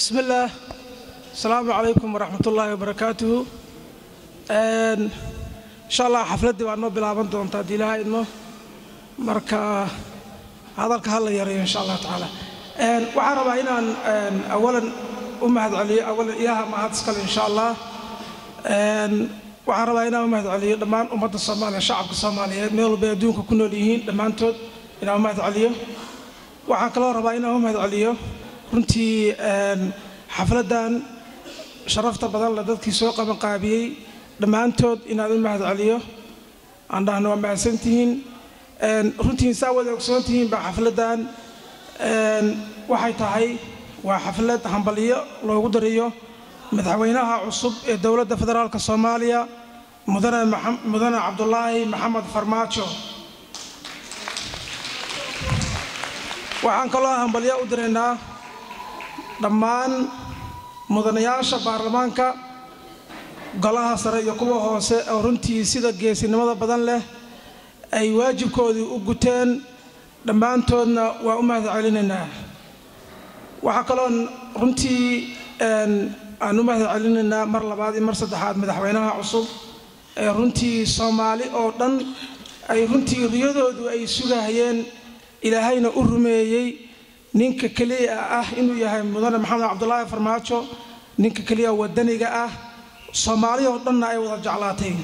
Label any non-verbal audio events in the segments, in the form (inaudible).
bismi illaah asalaamu calaykum waraxmat ullaahi wabarakaatuhu insha allah xafladdii baa noo bilaaban doonta haddii ilaaha idmo marka hadalka hala yareeyo insha allah tacaala waxaan rabaa inaan awalan u mahadceliyo awalan ilaaha mahad iskale insha allah waxaan rabaa inaan u mahadceliyo dhammaan ummadda soomaaliya shacabka soomaaliyeed meel walbay adduunka ku nool yihiin dhammaantood inaan u mahad celiyo waxaan kaloo rabaa inaan u mahad celiyo runtii xafladdan sharafta badan le dadkii soo qabanqaabiyey dhammaantood inaan u mahad celiyo aan dhahno waa mahadsantihiin. Runtii saa wada ogsoon tihiin baa xafladdan waxay tahay waa xaflad hambalyo loogu dariyo madaxweynaha cusub ee dowladda federaalk soomaaliya mudane mudane cabdulaahi maxamed farmaajo. Waxaan kaloo hambalyo u diraynaa dhammaan mudanayaasha baarlamaanka golaha sare iyo kuwa hoose oo runtii sida geesinimada badan leh ay waajibkoodii u guteen dhammaantoodna waa u mahad celinaynaa waxaa kaloon runtii aan u mahad celinaynaa mar labaad iyo mar saddexaad madaxweynaha cusub ee runtii soomaali oo dhan ay runtii riyadoodu ay sugahayeen ilaahayna u rumeeyey ninka keliya ah inuu yahay mudane maxamed cabdulaahi farmaajo ninka keliya wadaniga ah soomaali oo dhanna ay wada jeclaatay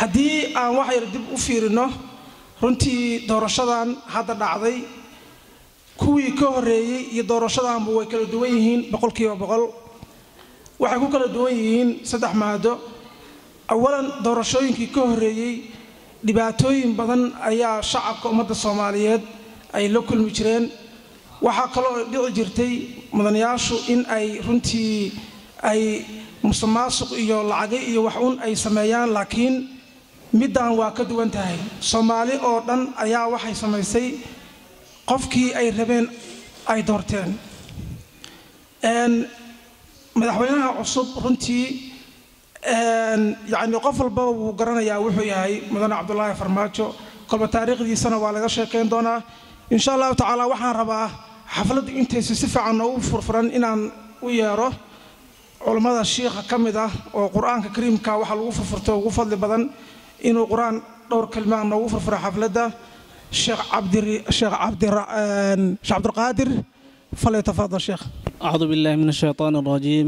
haddii aan wax yar dib u fiirino runtii doorashadan hadda dhacday kuwii ka horreeyey iyo doorashadanba way kala duwan yihiin boqolkiiba boqol. Waxay ku kala duwan yihiin saddex maado. Awalan doorashooyinkii ka horreeyey dhibaatooyin badan ayaa shacabka ummadda soomaaliyeed ay la kulmi jireen. Waxaa kaloo dhici jirtay mudanayaashu in ay runtii ay musuqmaasuq iyo lacagay iyo wax un ay sameeyaan laakiin middan waa ka duwan tahay. Soomaali oo dhan ayaa waxay samaysay qofkii ay rabeen ay doorteen. Madaxweynaha cusub runtii yacni qof walbaba wuu garanayaa wuxuu yahay mudane cabdulaahi farmaajo kolba taariikhdiisana waa laga sheekayn doonaa insha allahu tacaala waxaan rabaa xafladdu intaysa si fiican noogu furfuran inaan u yeero culammada shiikha ka mid ah oo qur-aanka kariimka waxa lagu furfurto ugu fadli badan inuu qur-aan dhowr kalimaa noogu furfuro xafladda sheekh cabdisheekh cabdirqaadir falyatafadal sheekh أعوذ بالله من الشيطان الرجيم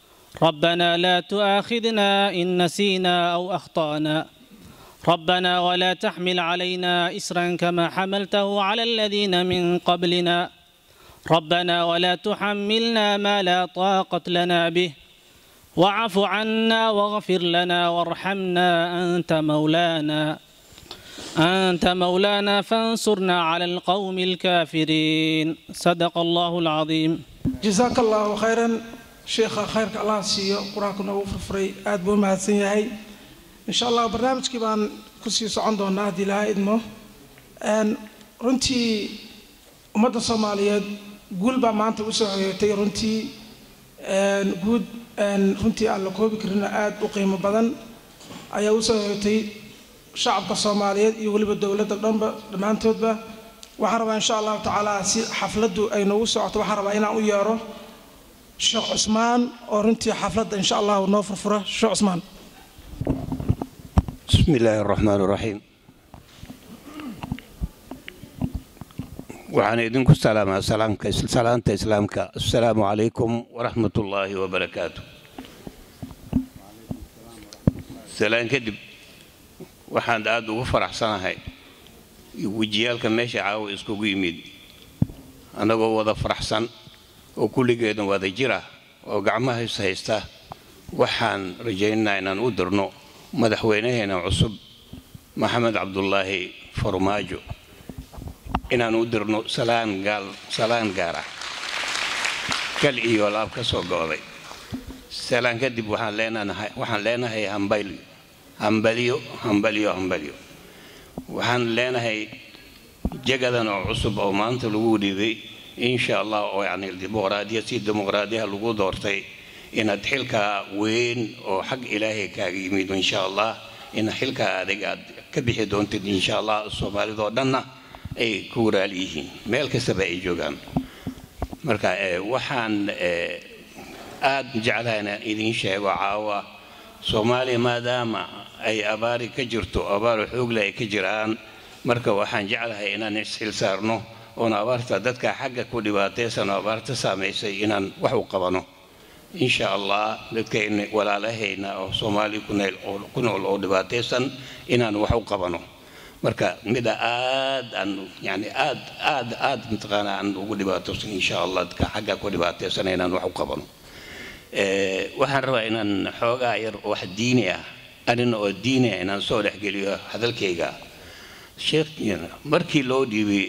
ربنا لا تؤاخذنا إن نسينا أو أخطأنا. ربنا ولا تحمل علينا إسرا كما حملته على الذين من قبلنا. ربنا ولا تحملنا ما لا طاقة لنا به. واعف عنا واغفر لنا وارحمنا أنت مولانا. أنت مولانا فانصرنا على القوم الكافرين. صدق الله العظيم. jasaaka allaahu khayran sheekha khayrka allah siiyo qur'aanku noogu furfuray aad buu mahadsan yahay. Insha allah barnaamijkii baan ku sii socon doonaa haddii ilaha idmo. Runtii ummadda soomaaliyeed guul baa maanta u soo hoyeetay runtii. Guud runtii aan la koobi karina aad u qiimo badan ayaa u soo hoyeetay shacabka soomaaliyeed iyo weliba dowladda dhanba dhammaantoodba. Waxaan rabaa insha allahu tacaala si xafladdu ay noogu socoto waxaan rabaa inaan u yeero sheekh cusmaan oo runtii xafladda insha allahu noo furfura. Sheekh cusmaan bismi illaahi araxmaan raxiim waxaan idinku salaamaa salaanta islaamka. Assalaamu calaykum waraxmat ullaahi wabarakaatu salaan kadib waxaan aada ugu faraxsanahay. Wejiyaalka meesha caawa iskugu yimid. Annagoo wada faraxsan oo kulligeedna wada jira oo gacmaha haysta waxaan rajaynaynaa inaan u dirno madaxweynaheena cusub maxamed cabdulaahi farmaajo inaan u dirno salaan gaal salaan gaar ah. Kal iyo laab ka soo go'day. Salaan kadib waxaan leenahay hambalyo hambalyo hambalyo waxaan leenahay jagadan oo cusub oo maanta lagu dhiibay insha allah oo yani dimuqraadiya si dimuqraadiyaha lagu doortay inaad xilkaa weyn oo xag ilaahay kaaga yimid insha allah in xilkaa adig aad ka bixi doontid insha allah soomaalidoo dhanna ay ku waraal yihiin. Meel kastaba ay joogaan. Marka waxaan aad jeclahay inaan idiin sheego caawa soomaaliya maadaama ay abaari ka jirto abaar xoogle ay ka jiraan. Marka waxaan jeclahay inaan isxil saarno oon abaarta dadka xagga ku dhibaataysan abaarta saamaysay inaan wax u qabano. Insha allah dadkayna walaalahayna oo soomaaliya ku nool oo dhibaataysan inaan wax u qabano. Marka mida aad aan yani aad aad aad mataqaanaa aan ugu dhibaataysan insha allah dadka xagga ku dhibaataysan inaan wax u qabano. Waxaan rabaa inaan xoogaa yar wax diini ah arrin oo diini ah inaan soo dhexgeliyo hadalkayga. Sheekh markii loo dhiibay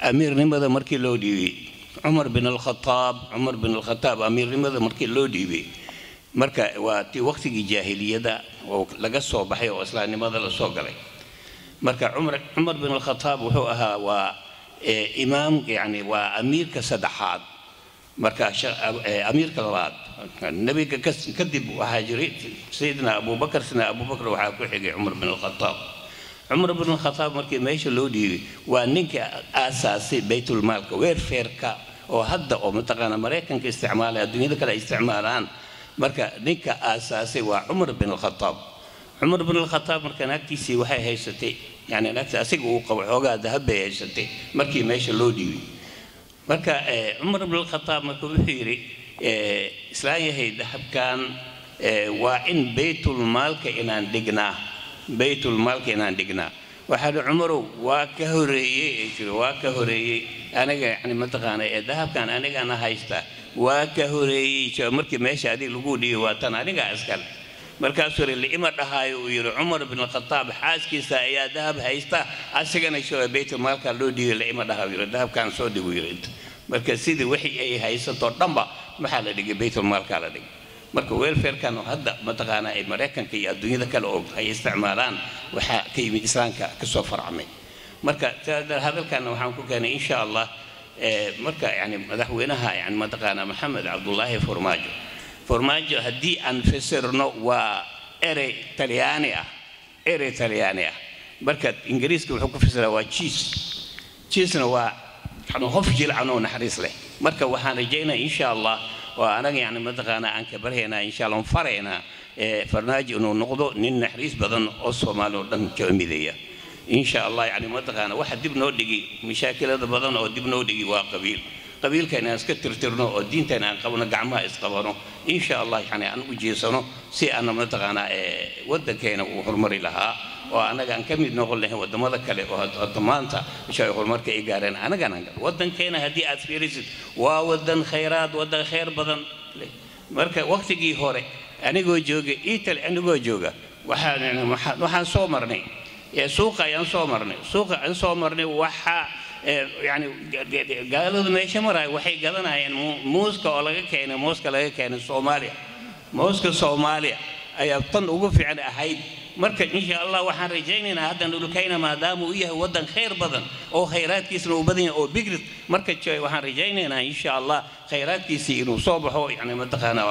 amiirnimada markii loo dhiibay. Cumar bin alkhataab cumar bin alkhataab amiirnimada markii loo dhiibay. Marka waa waqtigii jaahiliyada oo laga soo baxay oo islaamnimada la soo galay. Marka cumar bin alkhataab wuxuu ahaa waa imaam yani waa amiirka saddexaad. Marka amiirka labaad. Nebiga kadib waxaa jiray sayidina abubakar sidina abubakar waxaa ku xigay cumar bin alkhataab cumar bin alkhataab markii meesha loo dhiibay waa ninka aasaasay baytulmaalka weerfeerka oo hadda oo mataqaana maraykanka isticmaalay adduunyada kale ay isticmaalaan. Marka ninka aasaasay waa cumar bin alkhataab cumar bin alkhataab marka naagtiisii waxay haysatay yani naagta asiga uu qabo xoogaa dahab bay haysatay markii meesha loo dhiibay marka cumar bin alkhataab marka wuxuu yidhi islaan yahay dahabkan waa in baytulmaalka inaan dhignaa baytulmaalka inaan dhignaa. Waxaa hi cumarow waa ka horeeyey. Ay jiro waa ka horeeyey. Aniga yani mataqaana ee dahabkan anigana haysta waa ka horeeyey. Markii meesha adig lagu dhiibi waa tan anigaa iskale markaasuu liima dhahaayo uu yidhi. Cumar bin alkhataab xaaskiisa ayaa dahab haysta. Asigana shoo baytulmaalka loo dhiibay liima dhahaa yidhi. Dahabkan soo dhigu yidhi marka sidii wixii ay haysato dhanba maxaa la dhigay? Baytulmaalkaa la dhigay marka welfarekan hadda mataqaanaa ay maraykanka iyo adduunyada kale oo ay isticmaalaan waxaa ka yimid islaamka ka soo farcmay marka hadalkana waxaan ku keenay insha allah marka yani madaxweynaha yani mataqaanaa maxamed cabdullaahi farmaajo farmaajo haddii aan fasirno waa erey talyaani ah erey talyaani ah. Marka ingiriiska wuxuu ku fasiraa waa jiis jiisna waa qof jilcan oo naxariis leh. Marka waxaan rajaynaya insha allah oo anaga yani mataqaanaa aan ka barhaynaa insha allah faraynaa farmaajo inuu noqdo nin naxariis badan oo soomaali oo dhan ka midaya. Insha allah yani mataqaana waxa dib noo dhigi mashaakilada badan oo dib noo dhigi waa qabiil. Qabiilka inaan iska tirtirno oo diintana aan qabno gacmaha isqabano. Insha allah yani aan u jeesano si aan mataqaanaa waddankeena uu horumari lahaa oo anaga aan ka mid noqon lahayn waddamada kale oo maanta insha horumarka ay gaareen anagana waddankeena haddii aad fiirisid waa waddan khayraad waddan khayr badan. Marka waqtigii hore anigoo jooga ital anigoo jooga waxaan soo marnay. Suuqa ayaan soo marnay. Suuqa aan soo marnay waxaa yani gaaladu meesha maraya waxay gadanayeen muuska oo laga keenay muuska laga keenay soomaaliya. Muuska soomaaliya ayaa tan ugu fiican ahayd marka insha allah waxaan rajaynaynaa haddan dhulkayna maadaama uu yahay waddan khayr badan oo khayraadkiisna uu badan yahay oo bigrid. Marka waxaan rajaynaynaa insha allah khayraadkiisii inuu soo baxo yani mataqaana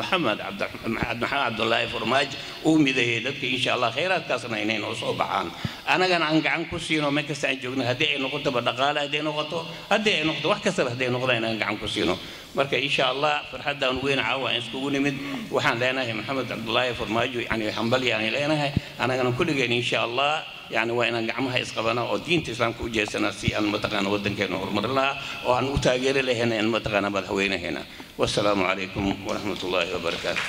maxamed maxamed cabdullaahi farmaajo uu mideeyey dadka insha allah khayraadkaasna inay noo soo baxaan. Anagana aan gacan ku siino meel kasta aan joogno. Haddii ay noqotoba dhaqaale haddii ay noqoto haddii ay noqoto wax kastaba haddii ay noqdaan inaan gacan ku siino marka insha allah farxadan weyn caawa aan iskugu nimid. Waxaan leenahay maxamed cabdulaahi farmaajo yani hambali aan leenahay. Anagana kulligeen insha allah yani waa inaan gacmaha isqabanaa oo diinta islaamka u jeesanaa si aan mataqaana wadankeena horumarin lahaa oo aan u taageeri lahayna in mataqaana madaxweynaheena. Wasalaamu calaykum waraxmat ullaahi wabarakaatu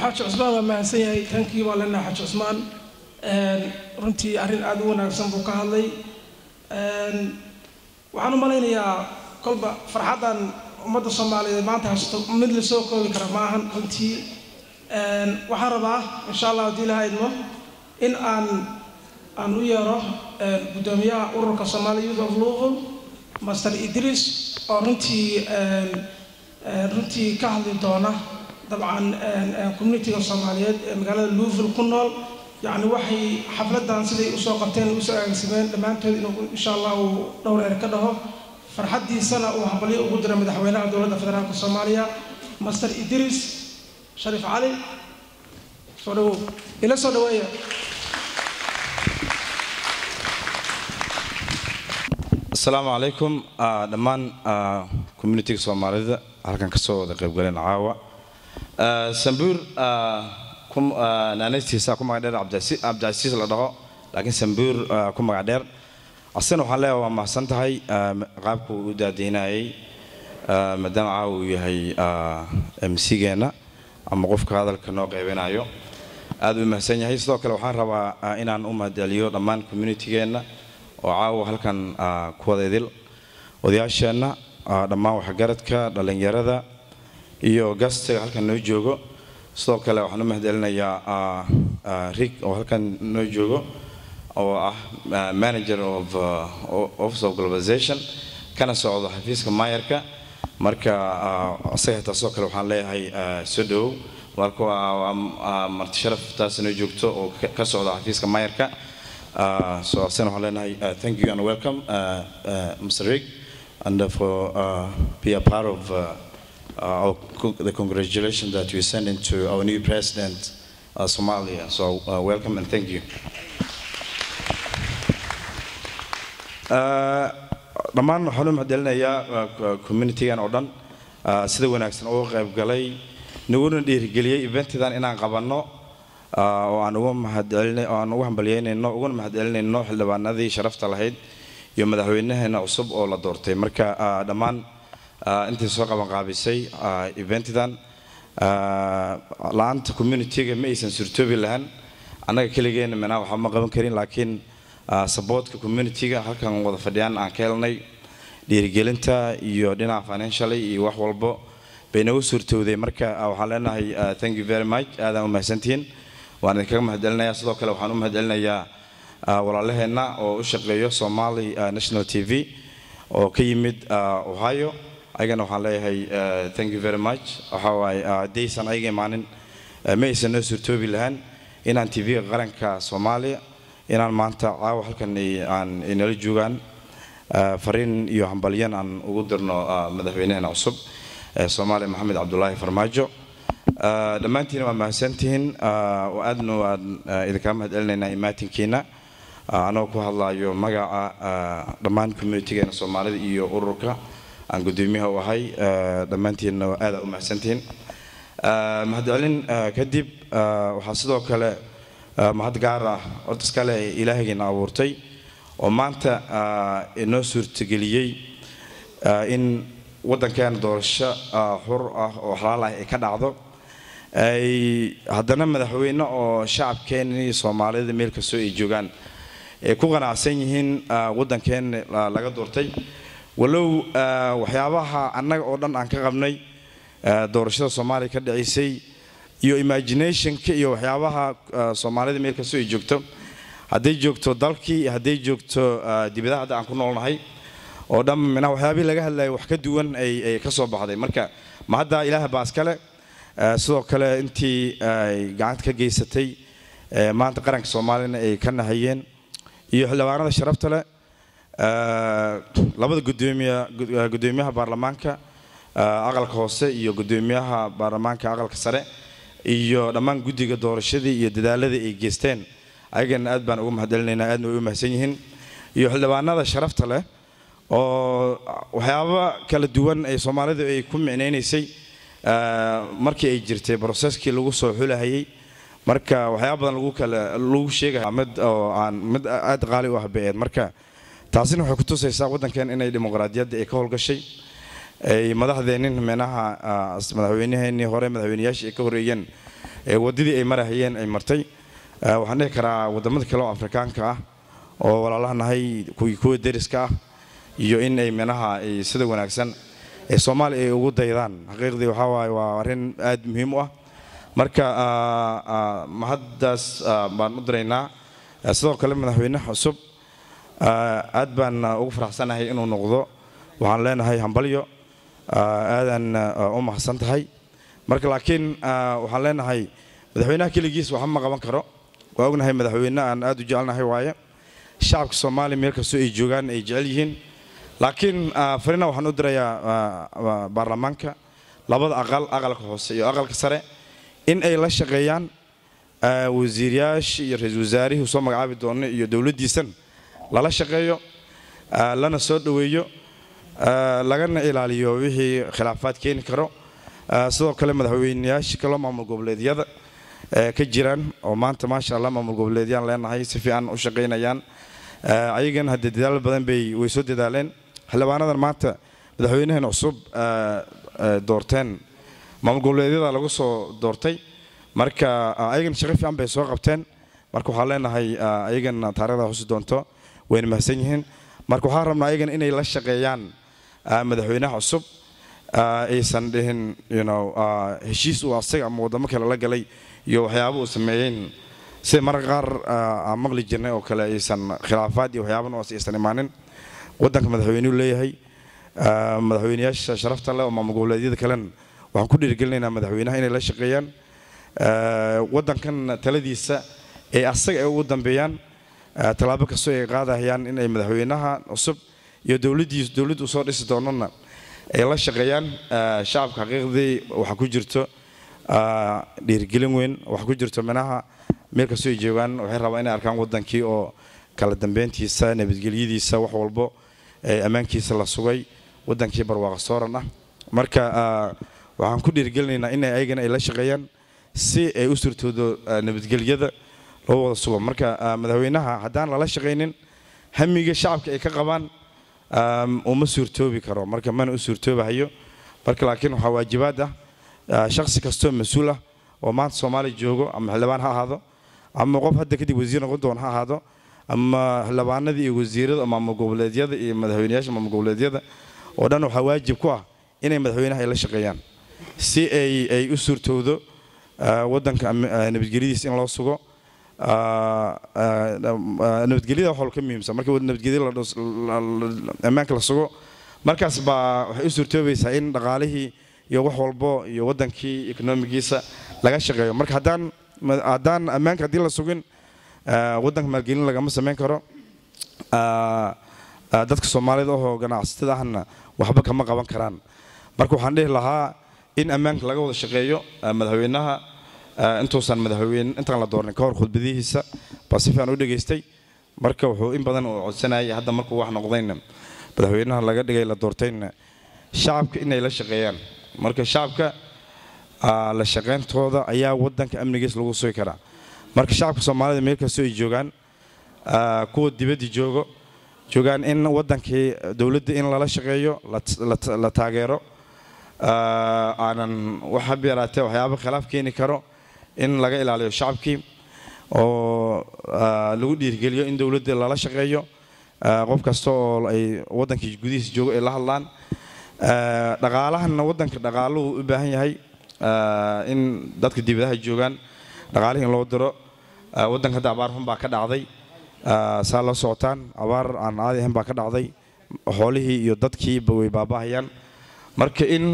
xaaji cusmaan waa mahadsan yahay tankii waa lenaa xaaji cusmaan. Runtii arrin aada u wanaagsan buu ka hadlay waxaan u malaynayaa kolba farxaddan ummadda soomaaliyeed maanta haysto mid la soo koobi kara ma ahan runtii. Waxaan rabaa insha allah haddii ilaha idmo in aan aan u yeero guddoomiyaha ururka somali youth of luqul master idris oo runtii runtii ka hadli doona dabcan communitiga soomaaliyeed ee magaalada louisville ku nool yacni waxay xafladan siday u soo qabteen u soo aagsameen dhammaantood inuu insha allah uu dhowr eer ka dhaho. Farxaddiisana uu hambalyo ugu dira madaxweynaha dowladda federaalka soomaaliya master idris shariif cali soo dhawow. Ila soo dhaweeya asalaamu calaykum dhammaan communitiga soomaalida halkan ka soo wada qaybgaleen caawa. Sambuur naanaystiisa ku magac dheer cabdicasiis la dhaho laakiin sambuur ku magac dheer asana waxaan leeyahay waa mahadsan tahay qaabka uu u daadiinayay maadaama caawa uu yahay mcgeenna ama qofka hadalka noo qaybinayo aad u mahadsan yahay. Sidoo kale waxaan rabaa inaan u mahadceliyo dhammaan communitigeenna oo caawa halkan ku wada idil odayaasheenna dhammaan waxgaradka dhallinyarada iyo gastiga halkan noo joogo sidoo kale waxaan u mahadcelinayaa rig oo halkan noo joogo oo ah manager of office of globalization kana socdo xafiiska maayarka marka asaga xitaa sidoo kale waxaan leeyahay soo dhowow walka waa marti sharaf taas joogto oo ka socda xafiiska maayarka so asana waxaan leenahay thank you and welcome uh, uh, Mr. Rick. And for uh, be a part of uh, uh, the congratulations that we send into our new president uh, Somalia. So uh, welcome and thank you. Uh, dhammaan waxaan u mahadcelinayaa communitygan oo dhan uh, sida wanaagsan uga qayb galay naguna dhiirigeliyey eventidan inaan qabanno oo aan uga mahadcelina oo aan ugu hambalyeynayno uguna mahadcelinayno xildhibaanadii sharafta lahayd iyo madaxweynaheena cusub oo la doortay marka dhammaan intii soo qaban qaabisay eventidan la'aanta communityga ma aysan surtoobi lahan. Annaga keligeena manaa waxba ma qaban karin laakiin supportka communityga halkan wada fadhiyaan aan ka helnay dhiirigelinta iyo dhinaca financially iyo wax walbo bay nagu suurtowday. Marka waxaan leenahay thank you very much. Aadaan u mahadsantihiin waan idinkaga mahadcelinayaa. Sidoo kale waxaan u mahadcelinayaa walaalaheenna oo u shaqeeyo somali national t v oo ka yimid ohio ayagana waxaan leeyahay thank you very much. Waxa waaye haddaysan ayaga imaanin ma aysan noo suurtoobi lahaan. Inaan t v-ga qaranka soomaaliya inaan maanta caawa halkan aan inala joogaan. Fariin iyo hambalyan aan ugu dirno madaxweynaheena cusub soomaaliya maxamed cabdulaahi farmaajo. Dhammaantiina waa mahadsantihiin. Aadna waan idinkaa mahadcelinaynaa imaatinkiina. Anagoo ku hadlayo magaca dhammaan communitigeena soomaalida iyo ururka aan guddoomiyaha u ahay dhammaantiinna aada u mahadsantihiin mahadcelin kadib waxaa sidoo kale mahad gaar ah horta iskale ilaahaygiina abuurtay oo maanta inoo suurtageliyey in waddankeena doorasho xur ah oo xalaal ah ay ka dhacdo. Ay haddana madaxweyne oo shacabkeenii soomaalida meel kastoo ay joogaan ay ku qanacsan yihiin waddankeena laga doortay walow waxyaabaha annaga oo dhan aan ka qabnay doorashada soomaaliya ka dhacisay iyo imaginationka iyo waxyaabaha soomaalida meel kastoo ay joogto hadday joogto dalkii hadday joogto dibadaha aan ku noolnahay oo dhan minaa waxyaabihii laga hadlayo wax ka duwan ay ka soo baxday. Marka ma hadda ilaah baa iskale sidoo kale intii ay gacanta ka geysatay maanta qaranka soomaaliyana ay ka nahayeen iyo xildhibaanada sharafta leh labada gudoomiya gudoomiyaha baarlamaanka aqalka hoose iyo gudoomiyaha baarlamaanka aqalka sare iyo dhammaan guddiga doorashadii iyo dadaaladii ay geysteen ayagana aad baan ugu mahadcelinaynaa aadna way u mahadsan yihiin. Iyo xildhibaanada sharafta leh oo waxyaaba kala duwan ay soomaalidu ay ku micnaynaysay markii ay jirtay broseskii lagu soo xulahayay marka waxyaaba badan lagu kala lagu sheegaya mid oo aan mid aad qaali u ah bay-eed marka taasina waxay kutusaysaa waddankan inay dimuqraadiyadda ay ka howlgashay. Ay madaxdeennin meenaha madaxweynaheenii hore madaxweyneyaashii ay ka horreeyeen waddadii ay marahayeen ay martay. Waxaan dhihi karaa waddamada kale oo afrikaanka ah oo walaalaha nahay kuwa deriska ah iyo in ay meenaha ay sida wanaagsan ee soomaaliya ay ugu daydaan. Xaqiiqdii waxaa waaye waa arrin aad muhiim u ah. Marka mahaddaas baan u diraynaa. Sidoo kale madaxweynaha cusub aad baan ugu faraxsanahay inuu noqdo. Waxaan leenahay hambalyo aadan u mahadsan tahay marka laakiin waxaan leenahay madaxweynaha keligiis waxba ma qaban karo. Waa ognahay madaxweyne aan aad u jecelnahay waaye. Shacabka soomaaliya meel kastoo ay joogaan ay jecel yihiin. Laakiin farina waxaan u dirayaa baarlamaanka. Labada aqal aqalka hoose iyo aqalka sare. In ay la shaqeeyaan wasiiryaasha iyo ra'iisul wasaarihii soo magacaabi doono iyo dowladdiisan lala shaqeeyo lana soo dhoweeyo lagana ilaaliyo wixii khilaafaad keeni karo. Sidoo kale madaxweyneyaasha kaloo maamul goboleedyada ka jiraan oo maanta maasha allah maamul goboleedyaan leenahay si fiican u shaqaynayaan. Ayagan haddee dadaal badan bay way soo dadaaleen. Xildhibaanadan maanta madaxweynahan cusub doorteen. Maamul goboleedyada lagu soo doortay. Marka ayagan shaqo fiican bay soo qabteen. Marka waxaan leenahay ayagan taarikhda xusi doonto wayna mahadsan yihiin. Marka waxaan rabnaa ayagan inay la shaqeeyaan madaxweynaha cusub aysan dhihin heshiis uu asaga ama waddamo kale la galay iyo waxyaaba uu sameeyeyn. Sida mararka qaar aan maqli jirnay oo kale aysan khilaafaad iyo waxyaaba noocaas aysan imaanin. Waddanka madaxweynuhu leeyahay madaxweyneyaasha sharafta leh oo maamul goboleedyada kalena waxaan ku dhiirigelinaynaa madaxweynaha inay la shaqeeyaan. Waddankan taladiisa ee asaga ay ugu dambeeyaan tallaabo kastoo ay qaadahayaan in ay madaxweynaha cusub iyo dowladdiis dowladdu soo dhisi doonana ay la shaqeeyaan shacabka xaqiiqdii waxaa ku jirto dhiirigelin weyn waxaa ku jirto minaha meel kastoo ay joogaan waxay rabaan inay arkaan waddankii oo kala dambeyntiisa nabadgelyadiisa wax walbo ammaankiisa la sugay waddankii barwaaqa sooran ah marka waxaan ku dhiirigelinaynaa in ayagana ay la shaqeeyaan si ay u surtoodo nabadgelyada loo wada sugo. Marka madaxweynaha haddaan lala shaqaynin hamiga shacabka ay ka qabaan uma suurtoobi karo. Marka mana u suurtoobahayo. Marka laakiin waxaa waajibaad ah shakhsi kastoo mas'uul ah oo maanta soomaaliya joogo ama xildhibaan ha ahaado ama qof hadda kadib wasiir noqon doon ha ahaado ama xildhibaanadii iyo wasiirada maamul goboleedyada iyo madaxweyneyaasha maamul goboleedyada oo dhan waxaa waajib ku ah inay madaxweynaha ay la shaqeeyaan. Si ay ay u suurtowdo waddanka nabadgelyadiisa in loo sugo nabadgelyada wax ka muhiimsan. Marka nabadgelyada ammaanka la sugo markaas baa waxay u suurtoobaysaa in dhaqaalihii iyo wax walbo iyo waddankii ekonomigiisa laga shaqeeyo. Marka haddaan haddaan ammaanka haddii la sugin waddanka maalgelin lagama samayn karo. Dadka soomaalida ahoo ganacsatada ahna waxba kama qaban karaan. Marka waxaan dhihi lahaa in ammaanka laga wada shaqeeyo madaxweynaha intuusan madaxweyne intaan la doornay ka hor khudbadihiisa baa si fiican u dhegaystay. Marka wuxuu in badan uu codsanayay hadda markuu wax noqdayna. Madaxweynaha laga dhigay la doortayna. Shacabka inay la shaqeeyaan. Marka shacabka la shaqayntooda ayaa waddanka amnigiis lagu sugi karaa. Marka shacabka soomaalida meel kastoo ay joogaan kuwa dibadda joogo joogaan in waddankii dowladda in lala shaqeeyo la taageero aanan wax hab yaraatee waxyaaba khilaaf keeni karo in laga ilaaliyo shacabkii oo lagu dhiirgeliyo in dowladda lala shaqeeyo qof kasta oo ay waddankii gudihiisa joogo ay la hadlaan. Dhaqaalahanna waddanka dhaqaaluhu u baahan yahay in dadka dibadaha joogaan dhaqaalihii in loo diro. Waddanka hadda abaar xun baa ka dhacday. Saa la socotaan abaar aan caadi ahayn baa ka dhacday. Xoolihii iyo dadkiiba way baaba'ahayaan marka in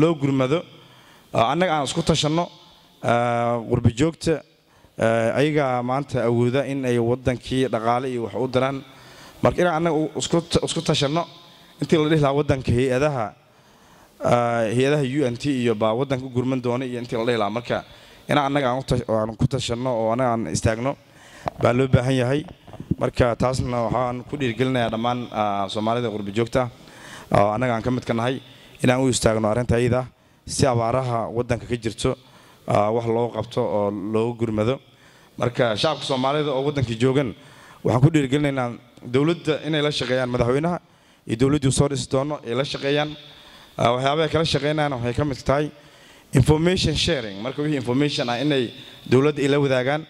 loo gurmado annaga aan isku tashanno qurbi joogta ayagaa maanta awooda in ay waddankii dhaqaale iyo wax u diraan. Marka inaan annaga isku tashanno intii la dhihi lahaa waddanka hay'adaha hay'adaha u n t iyo baa waddanka u gurman doona iyo intii la dhihi lahaa. Marka inaan annaga aan ku tashanno oo annaga aan istaagno baa loo baahan yahay. Marka taasna waxaan ku dhiirigelinayaa dhammaan soomaalida qurbi joogta oo annaga aan ka mid ka nahay inaan u istaagno arrinta ayada si abaaraha waddanka ka jirto wax loo qabto oo loogu gurmado. Marka shacabka soomaalida oo waddanka joogan waxaan ku dhiirigelinaynaa dowladda inay la shaqeeyaan madaxweynaha iyo dowladdii soo dhisi doono ay la shaqeeyaan. Waxyaabaha kala shaqeynayaan waxay ka mid tahay information sharing. Marka wixii information ah inay dowladda ay la wadaagaan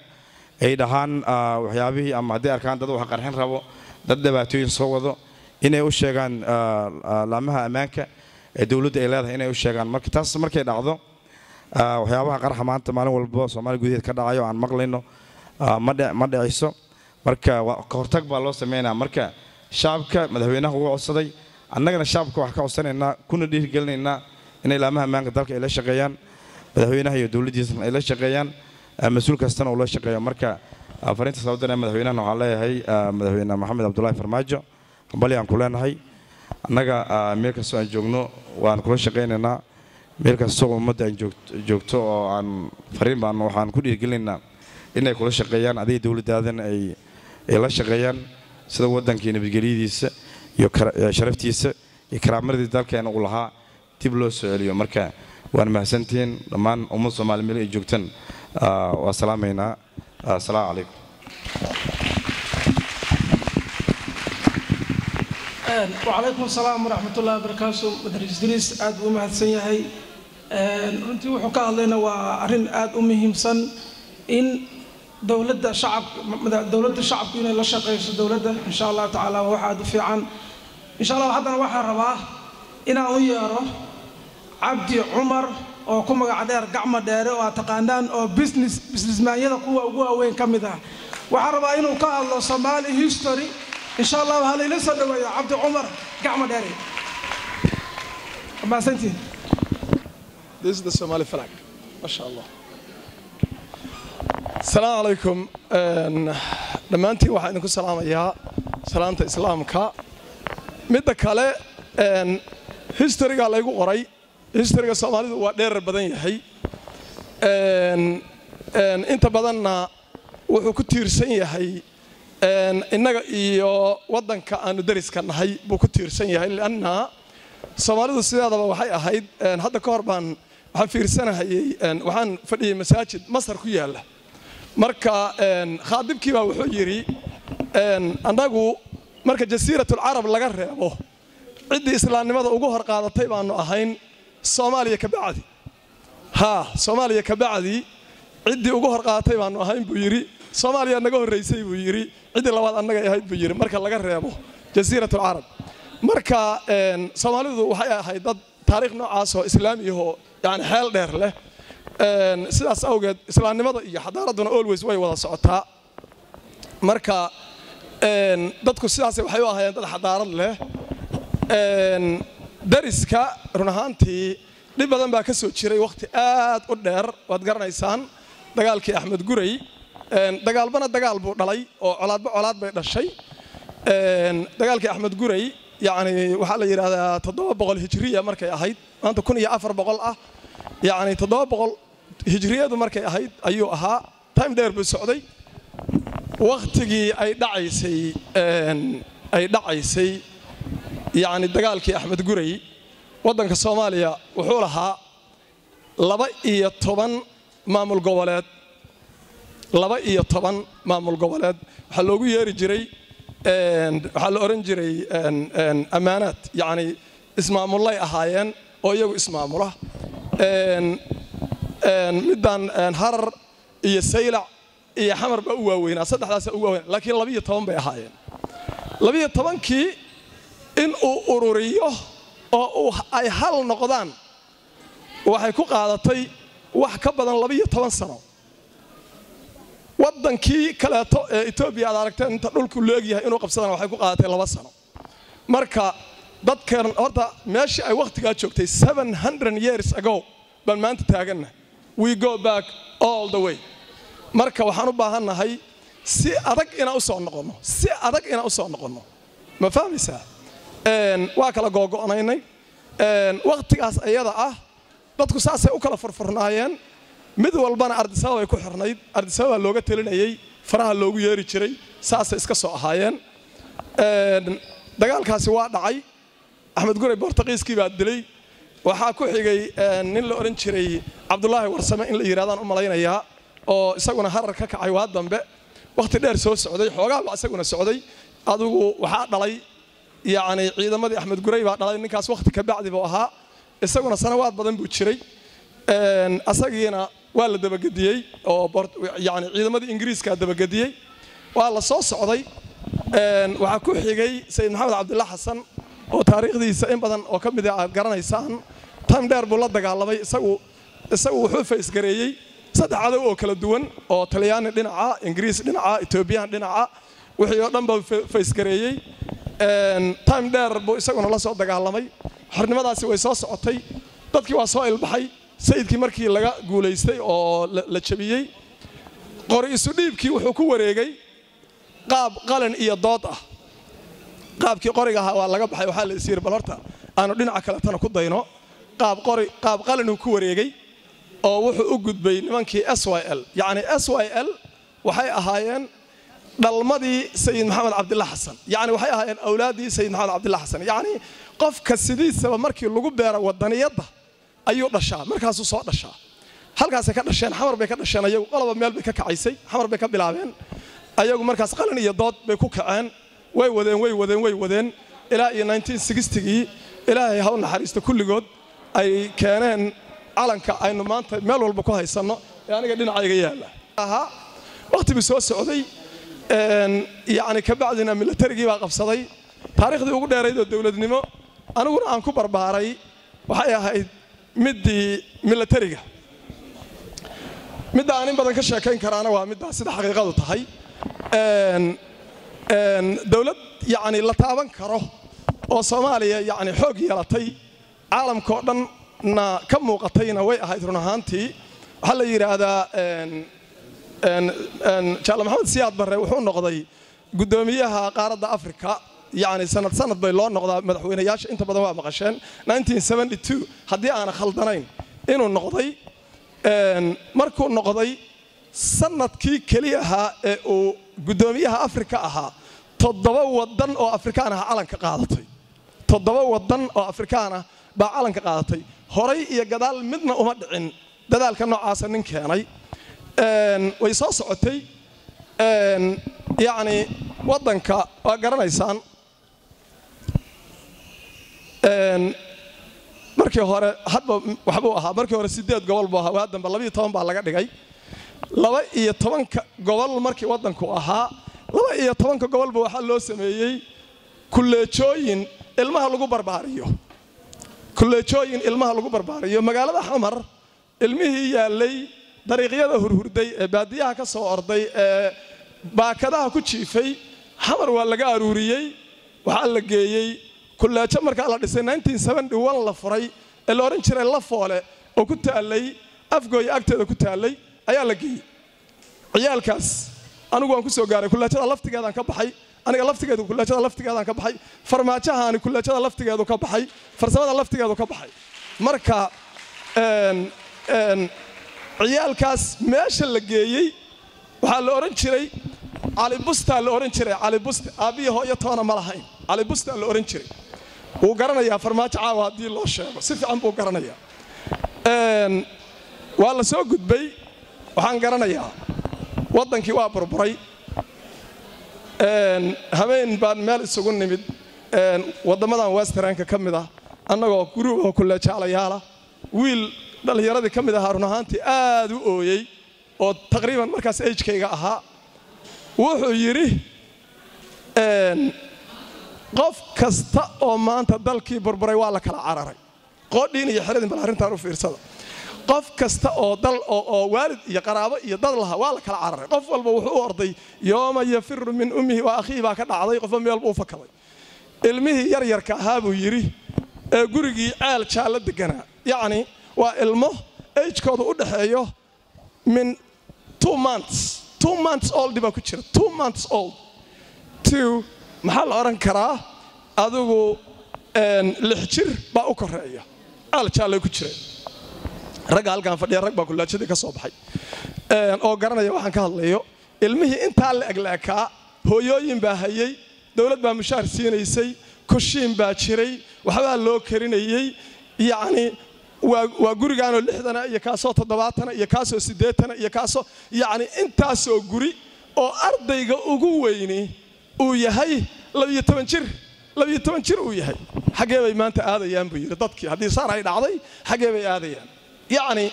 ay dhahaan waxyaabihii ama hadday arkaan dad wax qarxin rabo dad dhibaatooyin soo wado inay u sheegaan laamaha ammaanka ee dowladda ay leedahay inay u sheegaan. Marka taas markay dhacdo waxyaabaha qaraxa maanta maalin walba soomaaliya gudaheed ka dhacayo aan maqlayno. Ma dhicayso marka ka hortag baa loo sameynaya marka shacabka madaxweynaha ugu codsaday. Annagana shacabka waxaa ka codsanaynaa kuna dhiirigelinaynaa inay laamaha ammaanka dalka ay la shaqeeyaan. Madaxweynaha iyo dowladdiisana ay la shaqeeyaan. Mas'uul kastana uu la shaqeeyo. Marka fariinta sababtan madaxweynahana waxaan leeyahay madaxweyne maxamed cabdulaahi farmaajo. Hambali aan ku leenahay. Annaga meel kastoo aan joogno waan kula shaqaynaynaa meel kastoo ummadda aan joogto oo aan fariin baan waxaan ku dhiirigelinaynaa inay kula shaqeeyaan adiga dowladdaadana ay la shaqeeyaan sida waddankii nabadgelyadiisa iyo sharaftiisa iyo karaamadii dalkeena uu lahaa dib loo soo celiyo marka waan mahadsantihiin dhammaan ummad soomaali meel ay joogtaan waa salaamaynaa. Asalaamu calaykum wacalaykum asalaam waraxmatullahi wabarakaatu madaris idriis aad buu u mahadsan yahay. Runtii wuxuu ka hadlayna waa arrin aad u muhiimsan in dowladda shacabka dowladda shacabku inay la shaqayso dowladda insha allah tacaala waa wax aad u fiican. Insha allah haddana waxaan rabaa inaan u yeero cabdi cumar oo ku magac dheer gacma dheere oo aad taqaanaan oo business businessmaanyada kuwa ugu waaweyn ka mid ah. Waxaan rabaa inuu ka hadlo somali history insha allah waxaa layla soo dhaweeyo cabdi cumar gacma dheere. Mahadsantiin This is the Somali flag. MashaAllah. Asalaamu calaykum dhammaantiin waxaan idinku salaamayaa salaamta islaamka. Midda kale historyga laygu qoray. Historyga soomaalidu waa dheerar badan yahay. Inta badanna wuxuu ku tiirsan yahay innaga iyo waddanka aanu dariska nahay buu ku tiirsan yahay lianna soomaalidu sideedaba waxay ahayd hadda ka hor baan waxaan fiirsanahayey waxaan fadhiyey masaajid masar ku yaalla. Marka khaadibkii baa wuxuu yidhi annagu marka jasiiratulcarab laga reebo ciddii islaamnimada ugu hor qaadatay baanu ahayn soomaaliya ka bacdi. Haa soomaaliya ka bacdi ciddii ugu hor qaadatay baanu ahayn buu yidhi soomaaliya naga horraysay buu yidhi ciddii labaad annagay ahayd buu yidhi marka laga reebo jasiiratulcarab marka soomaalidu waxay ahayd dad taariikh noocaasoo islaamiyahoo yani xeel dheer leh. Sidaas awgeed islaamnimada iyo xadaaradduna always way wada socotaa. Marka dadku sidaas waxay u ahaayeen dad xadaarad leh. Dariska run ahaantii dhib badan baa ka soo jiray wakhti aad u dheer waad garanaysaan dagaalkii axmed guray dagaalbana dagaal buu dhalay oo colaadba colaad bay dhashay. Dagaalkii axmed guray yani waxaa la yidhaahdaa toddoba boqol hijriya markay ahayd. Maanta kun iyo afar boqol ah. Yani toddoba boqol hijriyadu markay ahayd ayuu ahaa. Time dheer buu socday. Wakhtigii ay dhacaysay ay dhacaysay yani dagaalkii axmed guray waddanka soomaaliya wuxuu lahaa laba iyo toban maamul goboleed laba iyo toban maamul goboleed. Waxaa loogu yeeri jiray waxaa la odhan jiray ammaanaad yacni ismaamullay ahaayeen oo iyagu ismaamula. Middan harar iyo saylac iyo xamar baa u waaweynaa saddexdaasa u waaweynaa laakiin labiyo toban bay ahaayeen. Labiyo tobankii in uu ururiyo oo ay hal noqdaan waxay ku qaadatay wax ka badan labiyo toban sano waddankii kaleeto ee etoobiya aad aragteen inta dhulku leegyahay inuu qabsadana waxay ku qaadatay laba sano. Marka dadkan horta meeshii ay wakhtigaa joogtay years ago baan maanta taaganna we go back all the way. Marka waxaan u baahannahay si adag inaan u soo noqonno si adag inaan u soo noqonno. Ma fahmaysaa? Waa kala googo'naynay wakhtigaas ayada ah dadku saasay u kala furfurnaayeen mid walbana ardisababay ku xirnayd. Ardisababaa looga talinayey faraha loogu yeeri jiray saasay iska soo ahaayeen. Dagaalkaasi waa dhacay. Axmed guray bortaqiiskii baa dilay. Waxaa ku xigay nin la odhan jiray cabdulaahi warsame in la yidhahdaan u malaynayaa oo isaguna harar ka kacay waa dambe. Wakhti dheer soo socday xoogaa isaguna socday. Adigu waxaa dhalay yacni ciidamadii axmed guray baa dhalay ninkaas wakhti ka bacdi buu ahaa. Isaguna sanawaad badan buu jiray. Asagiina waa la dabagediyey oo ciidamadii ingiriiska dabagediyey waa la soo socday waxaa ku xigay sayid maxamed cabdilla xasan oo taariikhdiisa in badan oo ka mid a aad garanaysaan. Time dheer buu la dagaalamay isagu isagu wuxuu faysgareeyey saddex cadow oo kala duwan oo talyaani dhinaca ingiriis dhinaca etoobiyaan dhinaca. Wixii oo dhan buu faysgareeyey. Time dheer buu isaguna la soo dagaalamay. Xornimadaasi way soo socotay. Dadkii waa soo ilbaxay sayidkii markii laga guulaystay oo la jabiyey qori isu dhiibkii wuxuu ku wareegay qaab qalin iyo dood ah. Qaabkii qoriga ahaa waa laga baxay waxaa la bal horta aanu dhinaca kaletana ku dayno. Qaab qalinuu ku wareegay oo wuxuu u gudbay nimankii s y l. Yacni s y l waxay ahaayeen dhalmadii sayid maxamed cabdilla xasan. Yacni waxay ahaayeen awlaaddii sayid maxamed cabdilla xasan. Yacni qofka sidiisaba markii lagu beero wadaniyadda ayuu dhashaa markaasuu soo dhashaa. Halkaasay ka dhasheen xamar bay ka dhasheen ayagu qoloba meel bay ka kacaysay xamar bay ka bilaabeen. Ayagu markaas qalin iyo dood bay ku kaceen. Way wadeen way wadeen way wadeen. Ilaa iyo gii ilaahay ha u naxariista kulligood ay keeneen calanka aynu maanta meel walba ku haysanno. Ee aniga dhinacayga yaalla. Wakhti buu soo socday. Yacni kabacdina milatarigii baa qabsaday. Taariikhdii ugu dheerayd oo dowladnimo aniguna aan ku barbaaray waxay ahayd middii milatariga. Midda aan in badan ka sheekayn karaana waa middaa sida xaqiiqadu tahay. Dowlad yacni la taaban karo oo soomaaliya yacni xoog yeelatay caalamka oo dhanna ka muuqatayna way ahayd run ahaantii. Waxaa la yidhaahdaa jaale maxamed siyaad barre wuxuu noqday guddoomiyaha qaaradda afrika yacni sanad sanad bay loo noqdaa madaxweynayaasha. Inta badan waa maqasheen. haddii aana khaldanayn inuu noqday markuu noqday sannadkii keliya ahaa ee uu guddoomiyaha afrika ahaa toddoba wadan oo afrikaan ah calanka qaadatay. Toddoba wadan oo afrikaan ah baa calanka qaadatay. Horay iyo gadaal midna uma dhicin. Dadaalka noocaasa nin keenay. Way soo socotay. Yacni waddanka waa garanaysaan markii hore hadba waxbuu ahaa. Markii hore sideed gobol buu ahaa. Waa dambe toban baa laga dhigay. Laba iyo tobanka gobol markii waddanku ahaa laba iyo tobanka gobolba waxaa loo sameeyey kulleejooyin ilmaha lagu barbaariyo. Kulleejooyin ilmaha lagu barbaariyo. Magaalada xamar ilmihii yaallay dariiqyada hurhurday ee baadiyaha ka soo orday ee baakadaha ku jiifay xamar waa laga aruuriyey waxaa la geeyey kulleejo markaa la dhisay la furay ee la odhan jiray lafoole oo ku taallay afgooya agteeda ku taallay ayaa la geeyey. Ciyaalkaas anigu waan ku soo gaaray kullaajada laftigeedaan ka baxay aniga laftigeedu kullaajada laftigeedaan ka baxay farmaajahaani kullaajada laftigeedu ka baxay farsamada laftigeedu ka baxay. Marka ciyaalkaas meesha la geeyey waxaa la odhan jiray calibustaa la odhan jiray calibuste aabbihi hooyo toona ma lahayn calibustaa la odhan jiray wuu garanayaa farmaajo caawa haddii loo sheego. Si fiican buu garanayaa. Waa la soo gudbay. Waxaan garanayaa. Waddankii waa burburay. Habeen baan meel isugu nimid. Waddamadan westranka ka mid ah. Annagoo guruub oo kulleejaalayaala wiil dhallinyaradii ka mid ahaa run ahaantii aad u ooyey oo taqriiban markaas agekayga ahaa. Wuxuu yidhi qof kasta oo maanta dalkii burburay waa la kala cararay. Qoodhiin iyo xeradin bal arrintaan u fiirsada. Qof kasta oo dal oo waalid iyo qaraabo iyo dad lahaa waa la kala cararay. Qof walba wuxuu u orday yooma yafiru min ummihi wa akhiihi baa ka dhacday qofba meel buu u fakaday ilmihii yaryarka ahaa buu yidhi ee gurigii ceel jaallo deganaa. Yacni waa ilmo agekooda u dhexeeyo min two months two months old baa ku jira two months old two maxaa la odhan karaa? Adigu lix jir baa u koreeya ceel jaallay ku jireen ragga halkaan fadhiya rag baa kullaajadii ka soo baxay. Oo garanaya waxaan ka hadlayo ilmihii intaa la eglaakaa hooyooyin baa hayey dowlad baa mushaar siinaysay kushiin baa jiray waxbaa loo karinayey yacni waa gurigaanoo lixdana iyo kaasoo toddobaatana iyo kaasoo siddeetana iyo kaasoo yacni intaasoo guri oo ardayga ugu weyni uu yahay labiyo toban jir labiyo toban jir uu yahay. Xaggee bay maanta aadayaan buu yidhi dadkii haddii saar ay dhacday xaggee bay aadayaan. Yacni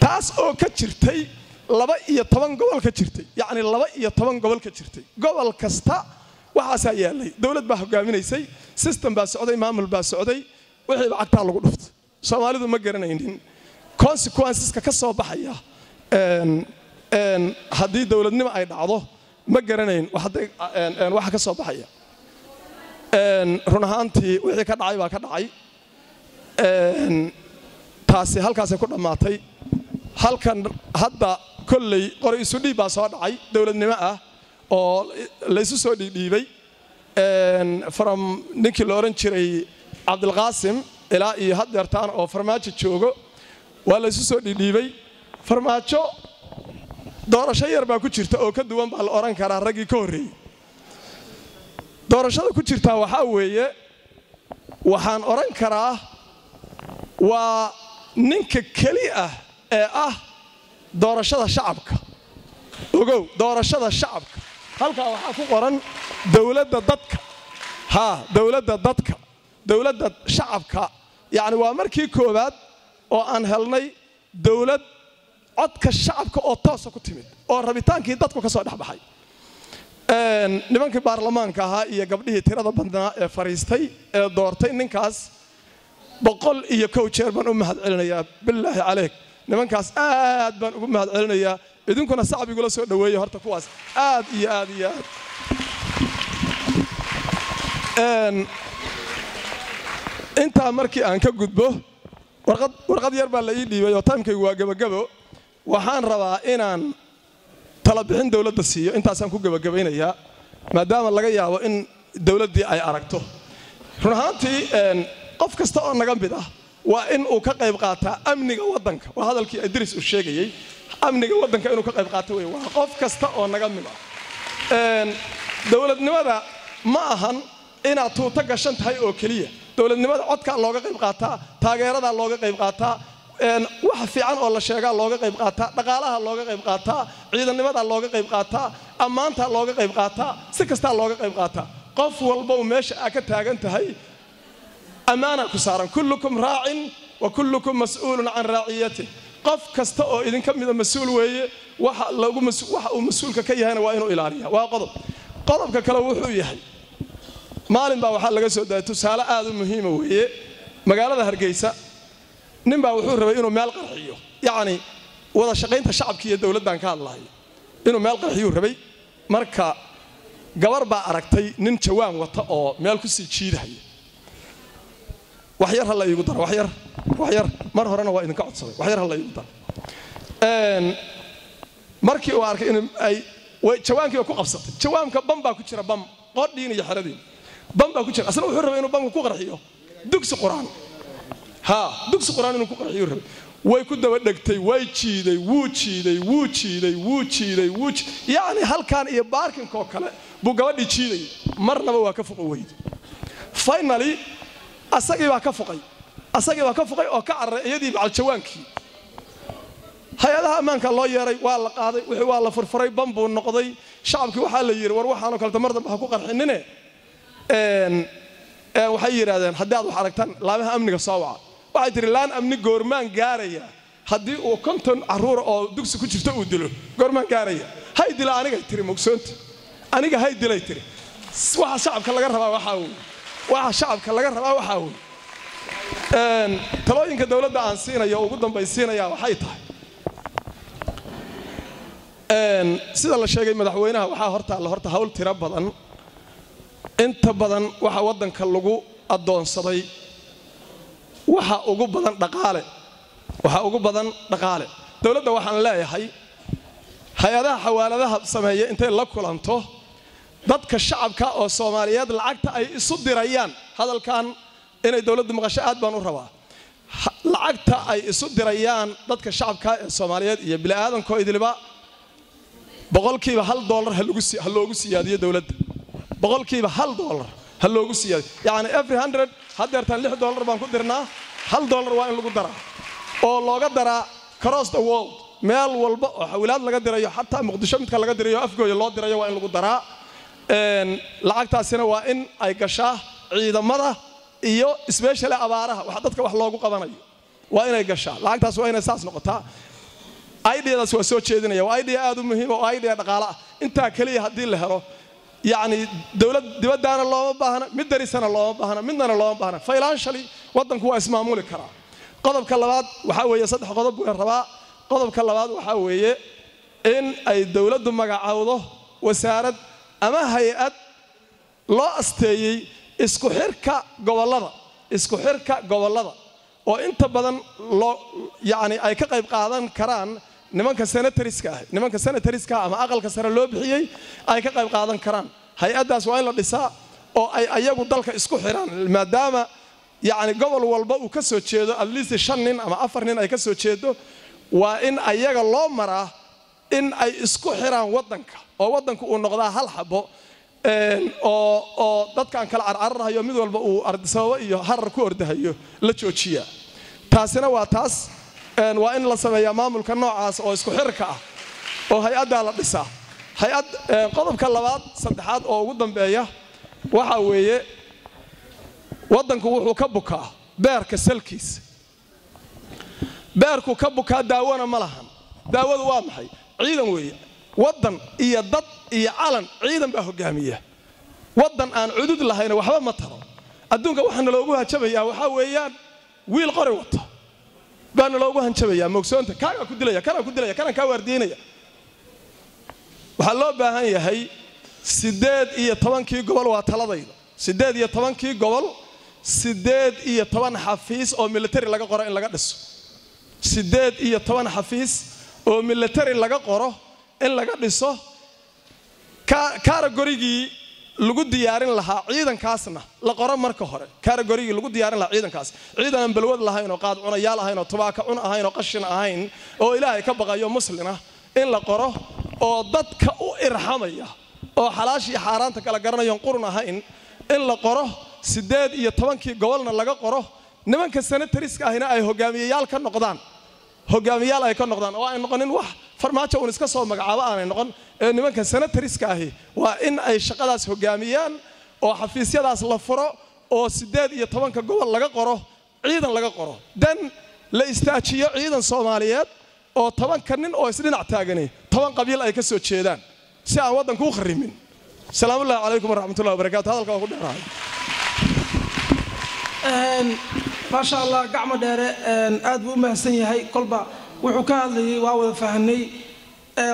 taas oo ka jirtay laba iyo toban gobol ka jirtay. Yacni laba iyo toban gobol ka jirtay. Gobol kasta waxaasaa yaallay. Dowlad baa hogaaminaysay system baa socday maamul baa socday wixiiba cagtaa lagu dhuftay. Soomaalidu ma garanaynin. Consequenceska ka soo baxaya haddii dowladnimo ay dhacdo ma garanayn waxa ka soo baxaya. Run ahaantii wixii ka dhacay baa ka dhacay. Taasi halkaasay ku dhammaatay. Halkan hadda kolley qori isu dhiib baa soo dhacay dowladnimo ah oo laysu soo dhiidhiibay from ninkii la odhan jiray cabdilqaasim ilaa iyo haddeertaan oo farmaajo joogo waa laysu soo dhiidhiibay farmaajo doorasho yar baa ku jirta oo ka duwan baa la odhan karaa raggii ka horreeyey. Doorashada ku jirtaa waxaa weeye waxaan odhan karaa waa ninka keli ah ee ah doorashada shacabka. Ogow doorashada shacabka. Halkaa waxaa ku qoran dowladda dadka. Haa dowladda dadka. Dowladda shacabka. Yacni waa markii koowaad oo aan helnay dowlad codka shacabka oo toosa ku timid oo rabitaankii dadku ka soo dhexbaxay. Nimankii baarlamaanka ahaa iyo gabdhihii tirada badnaa ee fadhiistay ee doortay ninkaas boqol iyo kow jeer baan u mahad celinayaa bilaahi caleyk nimankaas aad baan ugu mahad celinayaa idinkuna sacab igula soo dhoweeya horta kuwaas. Aad iyo aad iyo aad. Intaa markii aan ka gudbo warqad yar baa la ii dhiibay oo taymkaygu waa gebagabo waxaan rabaa inaan talabixin dowladda siiyo. Intaasaan ku gebagabaynayaa maadaama laga yaabo in dowladdii ay aragto. Run ahaantii qof kasta oo naga mid ah waa in uu ka qayb qaataa amniga waddanka. Waa hadalkii idris uu sheegayey amniga waddanka inuu ka qayb qaato wey waa qof kasta oo naga mid ah. Dowladnimada ma ahan inaad tuuto gashan tahay oo keliya. Dowladnimada codkaa looga qayb qaataa taageeradaa looga qayb qaataa wax fiican oo la sheegaa looga qayb qaataa dhaqaalaha looga qayb qaataa ciidanimadaa looga qayb qaataa ammaantaa looga qayb qaataa si kastaa looga qayb qaataa qof walbow meesha aa ka taagan tahay ammaana ku saaran kullukum raacin wa kullukum mas'uulun can raaciyatih qof kasta oo idinka mida mas'uul weeye waxa uu mas'uulka ka yahayna waa inuu ilaaliya. Waa qodob. Qodobka kale wuxuu yahay maalin baa waxaa laga soo daayay. Tusaale aad u muhiima weeye magaalada hargeysa nin baa wuxuu rabay inuu meel qarxiyo. Yacni wada shaqaynta shacabka iyo dowladdan ka hadlahay inuu meel qarxiyuu rabay. Marka gabar baa aragtay nin jawaan wata oo meel ku sii jiidahaya wax yar ha la iigu daro waxyar waxyar. Mar horena waa idinka codsaday. Wax yar ha la iigu daro. Markii uu arkay in jawaankii ku qabsatay. Jawaanka bam baa ku jira bam. Qodhiin iyo xeradiin. Bam baa ku jira. Asna wuxuu rabay inuu bamka ku qarxiyo. Dugsi qur'aan haa dugsi qur'aan inuu ku qarxiyo rabay way ku daba dhegtay way jiiday wuu jiiday wuu jiiday wuu jiiday wuu yacni halkan iyo baarkinkoo kale buu gabadhii jiidayay marnaba waa ka fuqi weyde finally asagii baa ka fuqay. Asagii baa ka fuqay oo ka cararay iyadii bacaljawaankii hay'adaha ammaanka loo yeeray waa la qaaday wixii waa la furfuray bam buu noqday. Shacabkii waxaa la yidhi war waxaanoo kaleta mar dambe ha ku qarxinine waxay yidhahdeen haddii aad wax aragtaan laamaha amniga soo waca waxay tihi laan amni goormaan gaaraya. Haddii uu konton carruura oo dugsi ku jirto uu dilo goormaan gaaraya. Hay dila anigay tiri mogsoonta aniga hay dilay tiri. Waxa shacabka laga rabaa waxaa wey waxa shacabka laga rabaa waxaa wey talooyinka dowladda aan siinayo ugu dambaysiinaya waxay tahay. Sida la sheegay madaxweynaha waxaa hortaalla horta hawl tiro badan. Inta badan waxa waddanka lagu addoonsaday waxa ugu badan dhaqaale. Waxa ugu badan dhaqaale. Dowladda waxaan leeyahay hay'adaha xawaaladaha sameeya intay la kulanto dadka shacabka oo soomaaliyeed lacagta ay isu dirayaan. Hadalkan inay dowladdu maqasho aad baan u rabaa. Lacagta ay isu dirayaan dadka shacabka ee soomaaliyeed iyo bini'aadankoo idiliba boqolkiiba hal doolar ha loogu siyaadiyo dowladda. Boqolkiiba hal doolar ha loogu siyaadiyo. Yacni every hundred haddeertaan lix doolar baan ku dirnaa hal doolar waa in lagu daraa oo looga daraa cross the world meel walba oo xawilaad laga dirayo xataa muqdisho midka laga dirayo afgooya loo dirayo waa in lagu daraa lacagtaasina waa in ay gashaa ciidamada iyo sbeshale abaaraha. Wax dadka wax loogu qabanayo waa inay gashaa. Lacagtaas waa inay saas noqotaa. Idadaas waa soo jeedinaya. Waa idea aad u muhiim oo idea dhaqaale ah. Intaa keliya haddii la helo yacni dowlad dibaddaana looma baahna mid darisana looma baahna midnana looma baahna financially waddanku waa ismaamuli karaa qodobka labaad waxaa weeye saddex qodob buu rabaa qodobka labaad waxaa weeye in ay dowladdu magacowdo wasaarad ama hay'ad loo asteeyey isku xirka gobollada. Isku xirka gobollada. Oo inta badan loo yacni ay ka qayb qaadan karaan nimanka senatariska ah nimanka senatariska ama aqalka sare loo bixiyey ay ka qayb qaadan karaan hay'addaas waa in la dhisaa oo ay ayagu dalka isku xiraan maadaama yacni gobol walba uu ka soo jeedo at least shan nin ama afar nin ay ka soo jeedo waa in ayaga loo maraa in ay isku xiraan waddanka oo waddanku uu noqdaa hal xabo oo dadkaan kala carcararhayo mid walba uu ardisababo iyo harar ku ordahayo la joojiya taasina waa taas waa in la sameeyaa maamulka noocaas oo isku xirka ah oo hay'addaa la dhisaa hay'ad qodobka labaad saddexaad oo ugu dambeeya waxaa weeye waddanku wuxuu ka bukaa beerka salkiisa. Beerku ka bukaa daawona ma lahan. Daawadu waa maxay? Ciidan weeye. Waddan iyo dad iyo calan ciidan baa hogaamiya. Waddan aan cudud lahayna waxba ma taro adduunka waxaana loogu hanjabayaa waxaa weeyaan wiil qori wata baana loogu hanjabayaa mogsoonta kaagaa ku dilaya kanaa ku dilaya kanaan kaa waardiinaya waxaa loo baahan yahay siddeed iyo tobankii gobol waa taladayda. Siddeed iyo tobankii gobol siddeed iyo toban xafiis oo militari laga qoro in laga dhiso. Siddeed iyo toban xafiis oo militari laga qoro in laga dhiso. Kaaragorigii lagu diyaarin lahaa ciidankaasna la qoro marka hore. Kaaragorigii lagu diyaarin lahaa ciidankaas. Ciidan aan balwad lahayn oo qaad cunayaal ahayn oo tubaaka cun ahayn oo qashin ahayn oo ilaahay ka baqayo muslina in la qoro oo dadka u irxamaya oo xalaashii xaaraanta kala garanayoon qurun ahayn in la qoro siddeed iyo tobankii gobolna laga qoro nimanka senatariska ahina ay hogaamiyayaal ka noqdaan. Hogaamiyaal ay ka noqdaan. Oo ay noqonin wax farmaajo uun iska soo magacaabo aanay noqon. Ee nimanka senatariska ahi waa in ay shaqadaas hogaamiyaan oo xafiisyadaas la furo oo siddeed iyo tobanka gobol laga qoro ciidan laga qoro. Dan la istaajiyo ciidan soomaaliyeed oo tobanka nin oo isdhinac taagani toban qabiil ay ka soo jeedaan. Si aan waddanku u kharimin salaamullahi calaykum waraxmatullahi wabarakatu hadalka waa ku dheerahay maasha allah gacmo dheere aad buu u mahadsan yahay. Kolba wuxuu ka hadlayay waa wada fahanay.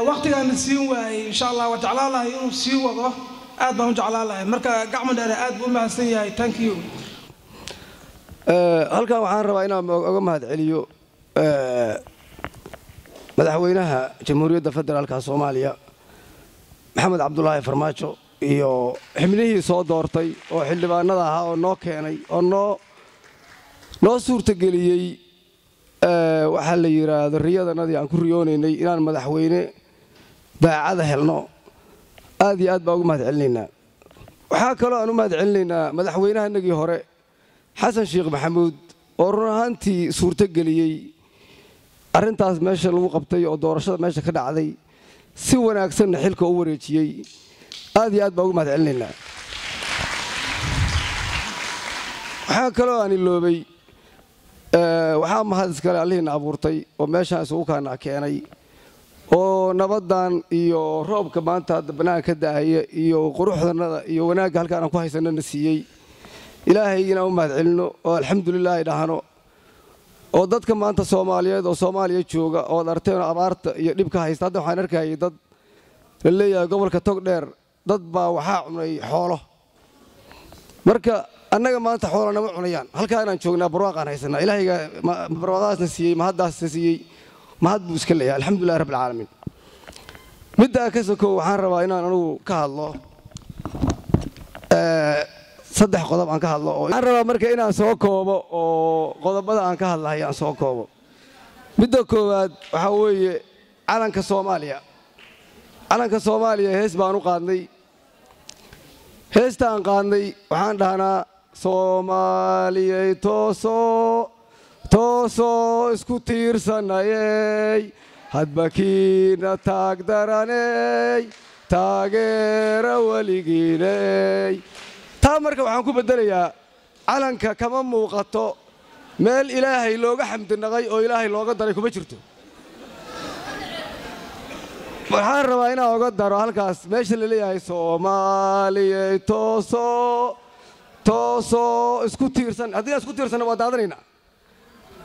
Wakhtigaana siin waayey insha allah waa jeclaan lahay inuu sii wado. Aad baan u jeclaan lahay marka gacmo dheere aad buu u mahadsan yahay. Thank you. Halkan waxaan rabaa inaan oga mahad celiyo madaxweynaha jamhuuriyadda federaalka soomaaliya maxamed cabdulaahi farmaajo iyo xibnihii soo doortay oo xildhibaanada ahaa oo noo keenay oo noo noo suurtageliyey waxaa la yidhaahdo riyadanadii aan ku riyoonaynay inaan madaxweyne daacada helno. Aad iyo aad baan ugu mahad celinaynaa waxaa kaloo aan u mahad celinaynaa madaxweynahanagii hore xasan sheekh maxamuud oo run ahaantii suurtogeliyey arrintaas meesha lagu qabtay oo doorashada meesha ka dhacday si wanaagsanna xilka u wareejiyey aad iyo aad baan ugu mahad celinaynaa waxaa kaloo aan iloobay waxaa mahad iskale allihiina abuurtay oo meeshaan isugu kaana keenay oo nabaddan iyo roobka maanta hadda bannaanka ka da'aya iyo quruxdanada iyo wanaagga halkaan aan ku haysanana siiyey. Ilaahay inaan u mahad celino oo alxamdulilah ay dhahno oo dadka maanta soomaaliyeed oo soomaaliya jooga ood arteen abaarta iyo dhibka haysta hadda waxaan arkayay dad la leeyahay gobolka togdheer dad baa waxaa cunay xoolo. Marka annaga maanta xoola nama cunayaan. Halkaa inaan joognaa barwaaqaan haysanaa ilaahayga barwaaqadaasna siiyey mahaddaasna siiyey. Mahad buu iska leeyahay. Alxamdulilahi rabbi alcaalamiin middaa ka sokow waxaan rabaa inaan anugu ka hadlo saddex qodob aan ka hadlo oo waxaan rabaa marka inaan soo koobo oo qodobada aan ka hadlahay aan soo koobo. Midda koowaad waxaa weeye calanka soomaaliya. Calanka soomaaliya hees baan u qaadnay. Heestaan qaadnay waxaan dhahnaa soomaaliyey toosoo toosoo isku tiirsanayey hadba kiina taag daraney taageera weligiiney taa marka waxaan ku beddelayaa calanka kama muuqato meel ilaahay looga xamdinaqay oo ilaahay looga daray kuma jirto. Waxaan rabaa inaan oga daro halkaas meesha la leeyahay soomaaliyey toosoo toosoo isku tiirsan haddii aan isku tiirsanna waa daadanaynaa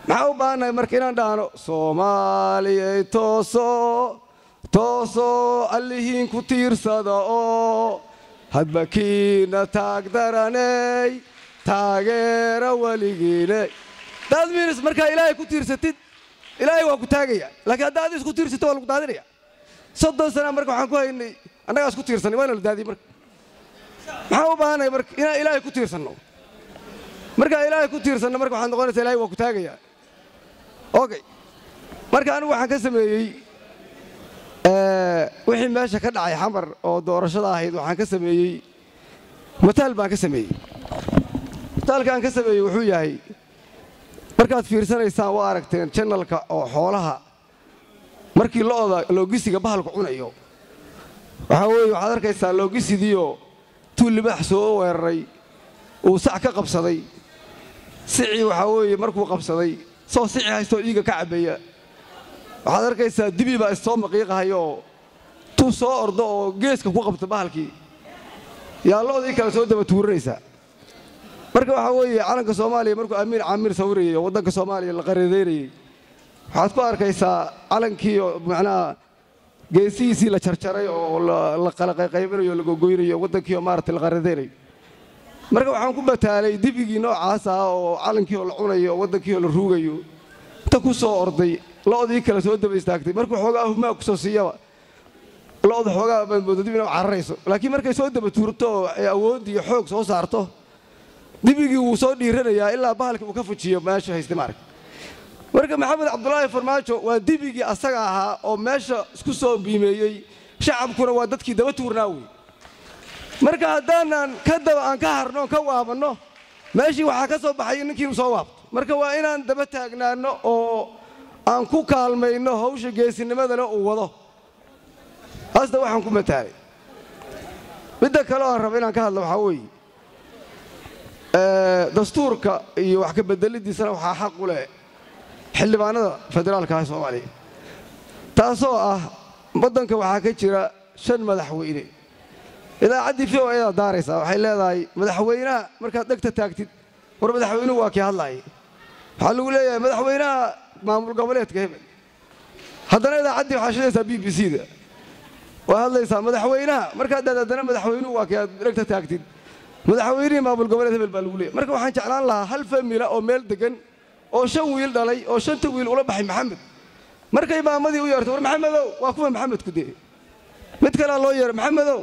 maxaa u baahannahay marka inaan dhahno soomaaliyey toosoo toosoo allihiin ku tiirsada oo hadba kiina taag daranay taageera weligiine daad miinis markaa ilaahay ku tiirsatid ilaahay waa ku taagaya. Laakiin haddaad isku tiirsato waa lagu daadinaya soddon sana marka waxaan ku haynay annagaa isku tiirsanay waana la daadiyey marka. Maxaan u baahanay marka inaan ilaahay ku tiirsanno. Markaan ilaahay ku tiirsanno marka waxaad noqonaysaa ilaahay waa ku taagaya. Okay. Marka anigu waxaan ka sameeyey wixii meesha ka dhacay xamar oo doorashada ahayd waxaan ka sameeyey mataal baan ka sameeyey. Mataalkaan ka sameeyey wuxuu yahay markaad fiirsanaysaan waa aragteen janalka oo xoolaha markii lo'da loogisiga bahalku cunayo. Waxaa weeye waxaad arkaysaa loogisidiioo tuu libaax soo weeraray uu sac ka qabsaday. Sicii waxaa weeye markuu qabsaday soo sici haystoo dhiiga ka cabbeeya waxaad arkaysaa dibi baa issoo maqiiqahayoo tuu soo ordo oo geeska ku qabta bahalkii. Yaa lo'dii kale soo daba tuuranaysaa marka waxaa weeye calanka soomaaliya markuu amiin caamir sawirayay oo waddanka soomaaliya la qaradeynayey waxaad ku arkaysaa calankiioo macnaha geesihiisii la jarjaray oo la qalaqayqaybinayo la gogoynayo waddankiioo maaragtay la qaradeynayo marka waxaan ku bataalay dibigii noocaas ah oo calankiioo la cunayo oo waddankiioo la ruugayo inta ku soo orday lo'dii kale soo daba istaagtay markuu xoogaa humaa ku soo siiyaba lo'da xoogaa baad moodo dib laakiin markay soo daba tuurto oo ay awooddi iyo xoog soo saarto dibigii wuu soo dhiiranayaa ilaa bahalka uu ka fujiyo meesha haystay maarag marka maxamed cabdulaahi farmaajo waa dibigii asaga ahaa oo meesha isku soo biimeeyey shacabkuna waa dadkii daba tuurnaa wey marka haddaanan ka daba aan ka harno ka waabanno meeshii waxaa ka soo baxay ninkii soo waabto. Marka waa inaan daba taagnaanno oo aan ku kaalmayno hawsha geesinimadana uu wado. Haasna waxaan ku mataalay midda kale oo aan raba inaan ka hadlo waxaa weeye. Dastuurka iyo wax ka bedelidiisana waxaa xaq u leh xildhibaanada federaalka ah soomaaliya taasoo ah waddanka waxaa ka jira shan madaxweyne. Idaacaddii v o edaa daaraysaa waxay leedahay madaxweynaha markaad dhegta taagtid war madaxweynuhu waa kii hadlaaya waxaa lagu leeyahay madaxweynaha maamul goboleedka hebel. Haddana idaacaddii waxaa shidaysaa b b c da. Waa hadlaysaa madaxweynaha. Markaad dhaad haddana madaxweynuhu waa aad dhegta taagtid. Madaxweynihii maamul goboleed hebel baa lagu leeyay marka waxaan jeclaan lahaa hal famila oo meel degan oo shan wiil dhalay oo shanta wiil ula baxay maxamed. Markay maamadii u yeerto war maxamedow waa kuwa maxamedku dee. Mid kalea loo yeeray maxamedow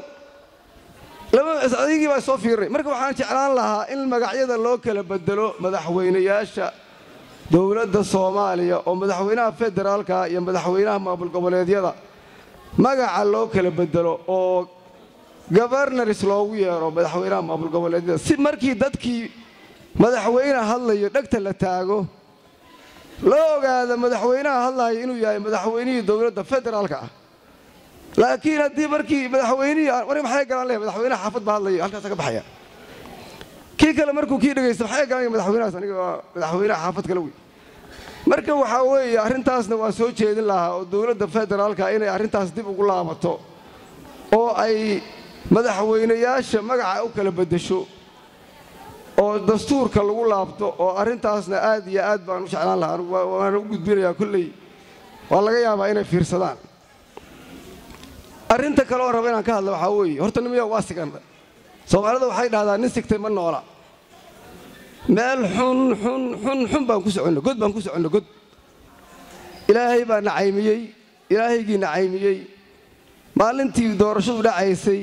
adigii baa soo fiirinay marka waxaan jeclaan lahaa in magacyada loo kala bedelo madaxweynayaasha dowladda soomaaliya oo madaxweynaha federaalka iyo madaxweynaha maamul goboleedyada. Magaca loo kala bedelo oo governaris loogu yeero madaxweynaha maamul goboleedyada. Si markii dadkii madaxweyne hadlayo dhegta la taago loo ogaada madaxweynaha hadlaya inuu yahay madaxweynihii dowladda federaalka ah. Laakiin haddii markii madaxweynihii war maxay galaan leh madaxweynaha xaafad baa hadlaya halkaasa ka baxaya kii kale markuu kii dhegaysto maxay galaan madaxweynahaas aniga waa madaxweynaha xaafad kale wey marka waxaa weeye arrintaasna waan soo jeedin lahaa oo dowladda federaalka inay arrintaas dib ugu laabato oo ay madaxweynayaasha magaca u kala beddesho oo dastuurka lagu laabto oo arrintaasna aad iyo aad baan u jeclaan lahaa. Waana u gudbinayaa kolley waa laga yaabaa inay fiirsadaan. Arrinta kale oo raba inaan ka hadla waxaa weeye horta nimiya waa siganna soomaalida waxay dhahdaa nin sigtay ma noola. Meel xun xun xun xun baan ku soconno god baan ku soconno god. Ilaahay baa nacaymiyey ilaahaygii nacaymiyey maalintii doorashadu dhacaysay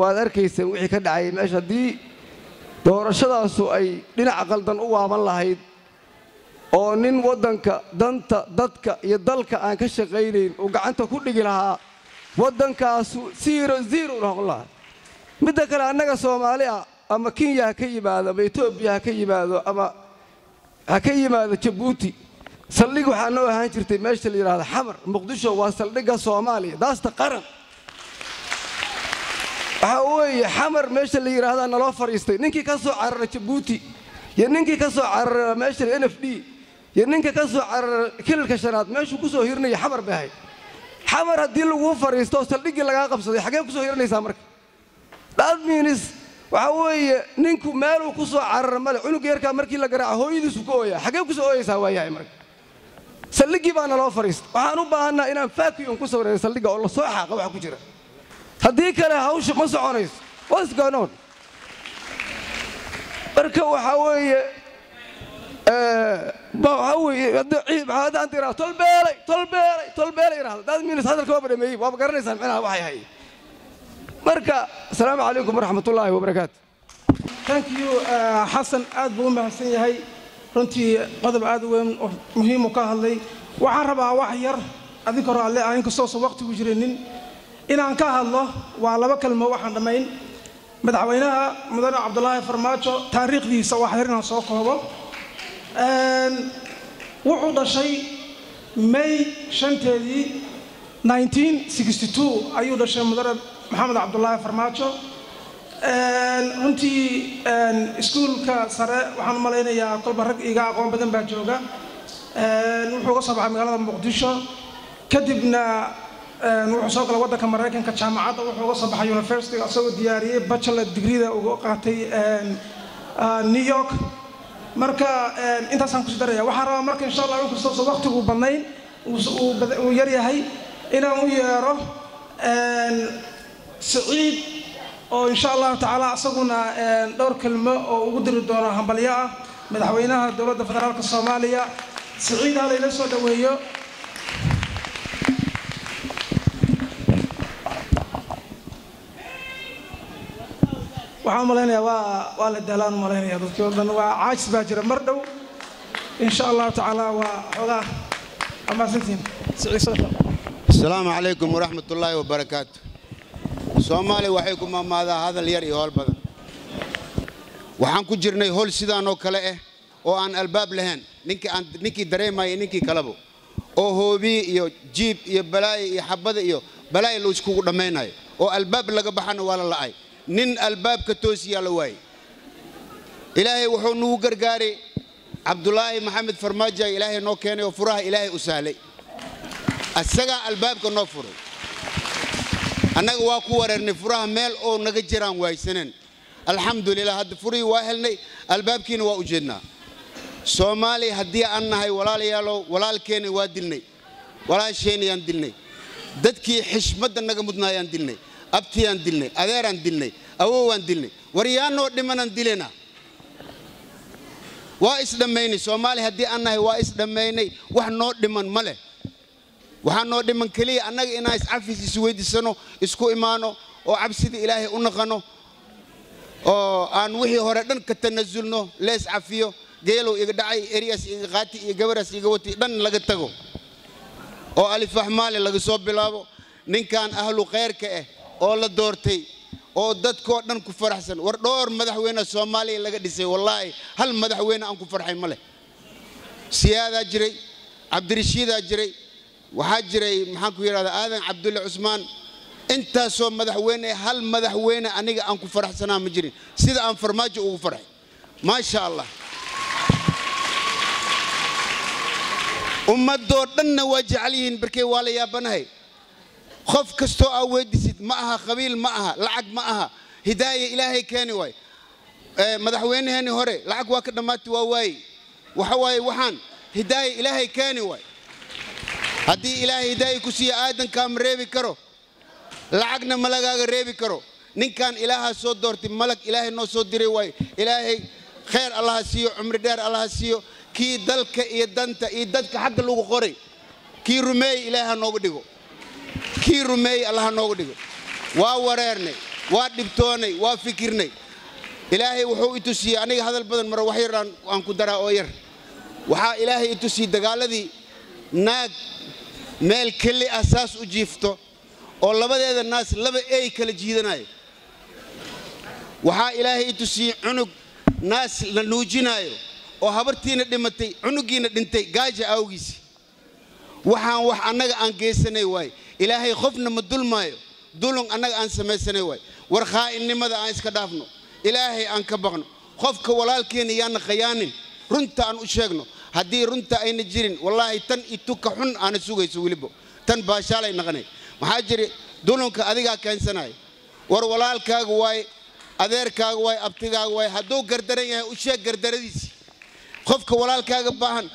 waad arkayseen wixii ka dhacayay meesha haddii doorashadaasu ay dhinaca qaldan u waaban lahayd oo nin waddanka danta dadka iyo dalka aan ka shaqaynayn uu gacanta ku dhigi lahaa waddankaasu ziro ziro noqon lahaa midda kale annaga soomaali ama kenya ha ka yimaado ama etoobiya ha ka yimaado ama ha ka yimaado jabuuti saldhig waxaa noo ahaan jirtay meesha la yidhahda xamar muqdisho waa saldhigga soomaaliya. Daasta qaran waxaa weeye xamar meesha la yidhaahdaa naloo fadhiistay ninkii ka soo carara jabuuti iyo ninkii ka soo carara meesha n f d iyo ninka ka soo carara kilalka shanaad meeshuu ku soo hirinaya xamar bay ahayd. Xamar haddii laguu fadhiisto saldhiggii lagaa qabsaday xaggee ku soo hiranaysaa marka dadminis waxaa weeye ninku meeluu ku soo carara male cunug yarkaa markii la garaaco hooyadiisu ka ooyaa xaggee ku soo ooyaysaa waayahay marka. Saldhiggii baa naloo fadhiista waxaan u baahannaha inaan vacuum ku sawirayno saldhigga oo la soo xaaqa waxa ku jira. Haddii kale hawsha ma soconayso. What's going on? Marka waxaa weeye waxaa weeye haddaan tiraa tolbeelay tolbeelay tolbeelay idhahdo daad miinas hadalka waaba dhameeyey waaba garanaysaan micnaha waxay hayeen marka asalaamu calaykum waraxmatullaahi wabarakaatu thank you xasan aad buu u mahadsan yahay. Runtii qodob aad weyn oo muhiim uu ka hadlay. Waxaan rabaa wax yar adinka hore alle aan inkastoosan waqtigu jirinin inaan ka hadlo waa laba kalmo waxaan dhammayn. Madaxweynaha mudane cabdulaahi farmaajo taariikhdiisa wax yar inaan soo koobo. Wuxuu dhashay may shanteedii 1962 ayuu dhashay mudane maxamed cabdulaahi farmaajo. Runtii iskuulka sare waxaan u malaynayaa kolba rag iga aqoon badan baa jooga. Wuxuu ka soo baxay magaalada muqdisho. Kadibna wuxuu soo galay waddanka maraykanka jaamacadda wuxuu uga soo baxay universityga isagoo diyaariyey bachelor degreeda uga qaatay new york. Marka intaasaan ku sii daraya waxaan rabaa marka insha allah inkastoosa waqtigu badnayn uu yar yahay inaan u yeero siciid oo insha allahu tacaala isaguna dhowr kelmo oo ugu diri doono hambalyo ah madaxweynaha dowladda federaalka soomaaliya. Siciid ha layla soo dhoweeyo waxaan malaynayaa waa waa la daalaan malaynaya dadkii oo dhan. Waa caajis baa jira mar dhow insha allahu tacaala waa xoogaa amaasantiin. Asalaamu calaykum waraxmat ullaahi wabarakaatu soomaaliya waxay ku maamaadaa hadal yar iyo howl badan. Waxaan ku jirnay hol sidaan oo kale ah oo aan albaab lahayn. Ninkii dareemaya ninkii kaleba oo hoobiye iyo jiib iyo balaayo iyo xabada iyo balaayo la iskugu dhammaynayo. Oo albaab laga baxana waa la la'ay. Nin albaabka toosiyaa la waayey. Ilaahay wuxuu nugu gargaaray cabdulaahi maxamed farmaajo ilaahay noo keenay oo furaha ilaahay u sahlay asagaa albaabka noo furay annaga waa ku wareernay furaha meel oo naga jiraan waaysaneen alxamdulilah hadda furihii waa helnay albaabkiina waa u jeednaa. Soomaaliya haddii aan nahay walaalayaalow walaalkeena waa dilnay. Walaasheenayaan dilnay. Dadkii xishmadda naga mudnaayaan dilnay abtiyaan dilnay adeeraan dilnay awowaan dilnay. Waryaanoo dhimanaan dilena waa isdhammaynay soomaaliya haddii aan nahay waa isdhammaynay wax noo dhiman ma leh waxaa noo dhiman keliya annaga inaan iscafis isweydiisano isku imaano oo cabsida ilaahay u naqano oo aan wixii hore dhan ka tanasulno lees cafiyo geelow iga dhacay eryaas iga qaati iyo gabaraas iga wati dhan laga tago oo alifaxmaale laga soo bilaabo ninkan ahlu khayrka ah oo la doortay oo dadkoo dhan ku faraxsan war dhowr madaxweyne soomaaliya laga dhisay wallaahi hal madaxweyne aan ku farxay ma leh. Siyaadaa jiray cabdirashiidaa jiray waxaa jiray maxaan ku yidhahdaa aadan cabdulle cusmaan. Intaasoo madaxweyne hal madaxweyne aniga aan ku faraxsanaa ma jirin. Sida aan farmaajo ugu farxay maasha allah. Ummadoo dhanna waa jecel yihiin barkey waa la yaabanahay. Qof kastoo aa weydisid ma aha qabiil ma aha lacag ma aha. Hidaaya ilaahay keeni waay madaxweynaheenni hore lacag waa ka dhammaatay waa waaye. Waxa waaye waxaan hidaaya ilaahay keeni waay haddii ilaahay hidaaya ku siiya aadankaa ma reebi karo. Lacagna ma lagaaga reebi karo. Ninkan ilaahaa soo doortay malag ilaahay noo soo diray waay. Ilaahay khayr allaha siiyo cumri dheer allaha siiyo. Kii dalka iyo danta iyo dadka xagga lagu qoray. Kii rumeeyey ilaahay ha dhigo. Kii rumeeyey allah ha nooga dhigo. Waa wareernay waa dhibtoonay waa fikirnay. Ilaahay wuxuu i tusiyey aniga hadal badan maro wax yar aan ku daraa oo yar. Waxaa ilaahay i tusiyey dagaaladii naag meel keli ah saas u jiifto oo labadeeda naas laba ey kala jiidanayo waxaa ilaahay i tusiyey cunug naas la nuujinaayo oo habartiina dhimatay cunugiina dhintay gaaja awgiisi. Waxaan wax annaga aan geysanay waay ilaahay qofna ma dulmaayo dulun annaga aan samaysanay waay war khaa'inimada aan iska dhaafno ilaahay aan ka baqno. Qofka walaalkeena yaana khayaanin runta aan u sheegno haddii runta ayna jirin wallaahi tan ituka xun aana sugayso weliba tan baashaalay naqanay. Maxaa jiri dulunka adigaa keensanaya war walaalkaaga waay adeerkaaga waay abtigaaga waay hadduu gardaran yahay u sheeg gardaradiisi. Qofka walaalkaaga baahan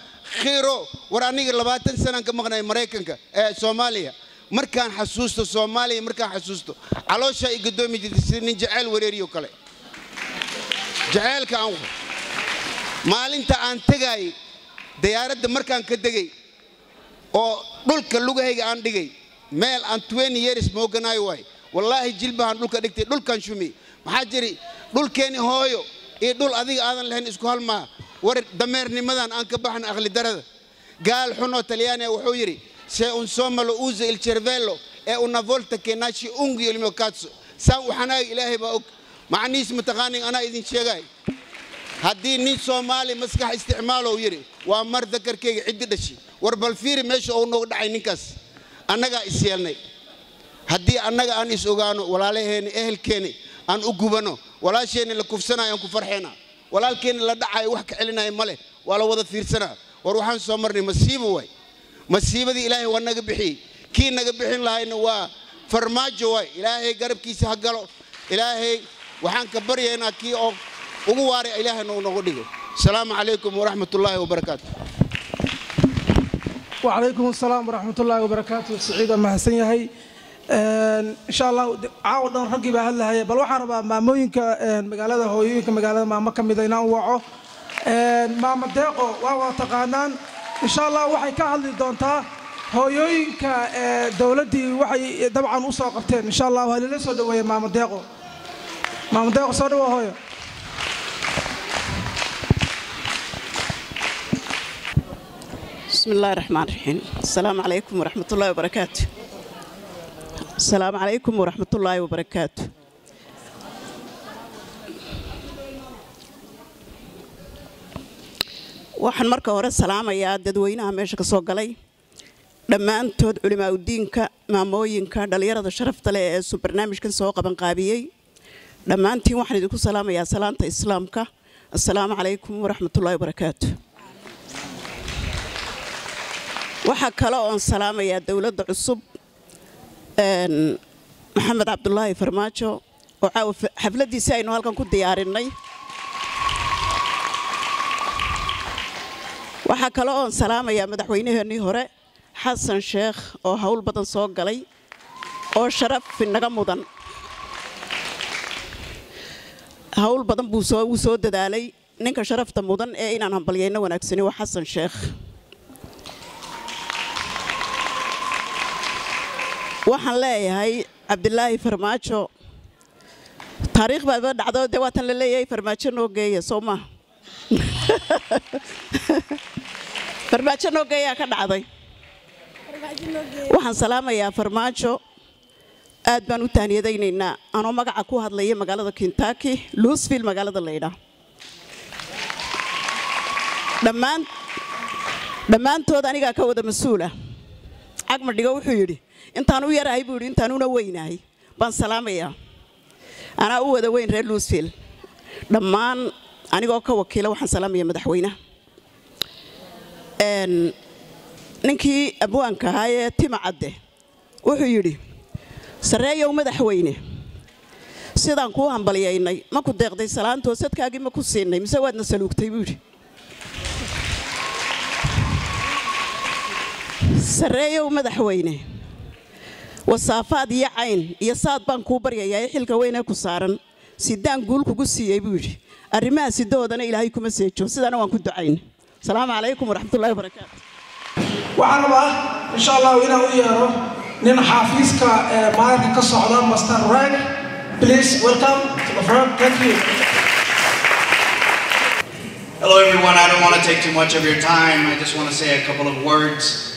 khiiro war aniga labaatan sanaan ka maqnay maraykanka ee soomaaliya. Markaan xasuusto soomaaliya markaan xasuusto calooshaa i gadoomi jirtay sida nin jaceyl wareeriyo kale. Jaceylka aan maalinta aan tegaayay diyaaradda markaan ka degay oo dhulka lugahayga aan dhigay meel aan years mooganaayo waay. Wallaahi jilbahaan dhulka dhigtay dhulkaan shumiyey maxaa jiri dhulkeenni hooyo iyo dhul adiga aadan lahayn isku hal maaha. War dameernimadan aan ka baxna aqli darada gaal xunoo talyaaniga wuxuu yidhi se un somalo usa il cervello e una volta che nasce saan waxanaaga ilaahay baa og. Macnihiis mataqaanin anaa idin sheegay haddii nin soomaali maskax isticmaalow yidhi waa mar dakarkayga ciddi dhashi. War bal fiiri meesha uu nooga dhacay ninkaas. Annagaa is yeelnay. Haddii annaga aan is ogaano walaalaheenni ehelkeenni aan u gubano walaasheenni la kufsanayo aan ku farxeena. Walaalkeenni la dhacayo wax ka celinaya ma leh. Waa la wada fiirsanaa. War waxaan soo marnay masiibo waay masiibadii ilaahay waa naga bixiyey. Kii naga bixin lahayna waa farmaajo waay ilaahay garabkiisa ha galo. Ilaahay waxaan ka baryaynaa kii oo ugu waaray ilaahaynu unagu dhigo. Asalaamu calaykum waraxmatullaahi wabarakaatu wacalaykum asalaam waraxmatullaahi wabarakaatu siciid waa mahadsan yahay. Insha allah caawo dhan raggii baa hadlahaya bal waxaan rabaa maamooyinka magaalada hooyooyinka magaalada maamo ka mida ah inaan u waco maamo deeqo waa waa taqaanaan. Insha allah waxay ka hadli doontaa hooyooyinka dowladdii waxay dabcan u soo qabteen. Insha allah waa soo dhaweeye maamo deeqo. Maamo deeqo soo dhawo hooyo. bismi illaahi raxmaan raxiim asalaamu calaykum waraxmatullaahi wabarakaatu asalaamu calaykum waraxmatullaahi wabarakaatu waxaan marka hore salaamayaa dadweynaha meesha ka soo galay dhammaantood culimaa udiinka maamooyinka dhallinyarada sharafta leh ee suu barnaamijkan soo qabanqaabiyey. Dhammaantiin waxaan idinku salaamayaa salaanta islaamka. Asalaamu calaykum waraxmatullaahi wabarakaatu waxaa kale oon salaamayaa dowladda cusub maxamed cabdulaahi farmaajo oo caawa xafladdiisi aynu halkan ku diyaarinay. Waxaa kale oon salaamayaa madaxweynaheennii hore xasan sheekh oo howl badan soo galay oo sharaf inaga mudan. Howl badan buu soo uu soo dadaalay. Ninka sharafta mudan ee inaan hambalyayno wanaagsani waa xasan sheekh waxaan leeyahay cabdilaahi farmaajo. Taariikh baaba dhacdo dee waatan la leeyahay? Farmaajo noo geeya soo maha (laughs) farmaajo noo geeyaa ka dhacday. Waxaan salaamayaa farmaajo. Aad baan u tahniyadaynaynaa anoo magaca ku hadlaya magaalada kintaki luusville magaalada laydhaa dhammaan dhammaantood anigaa ka wada mas'uula. Cagmadhigo wuxuu yidhi intaan u yarahay buu yidhi intaan una weynahay baan salaamayaa anaa u wada weyn reer luusville dhammaan anigoo ka wakiila waxaan salaamaya madaxweynaha ninkii abwaanka ahaa ee tima cadde wuxuu yidhi sarreeyow madaxweyne sidaan kuu hambalyaynay ma ku deeqday salaantoo sadkaagii ma ku siinay mise waadna saluugtay buu yidhi. Sarreeyow madaxweyne wasaafaad iyo cayn iyo saad baan kuu baryayaa ee xilka weynee ku saaran. Sidaan guul kugu siiyey buu yidhi. Arrimaha sidahoodana ilaahay kuma seejo. Sidana waan ku ducayn. Asalaamu calaykum waraxmatullahi wabarakaatu. Waxaan rabaa insha allahu inaan u yeero nin xaafiiska maalinka ka socda master rag please welcome to the front. Thank you. Hello, everyone. I don't want to take too much of your time. I just want to say a couple of words.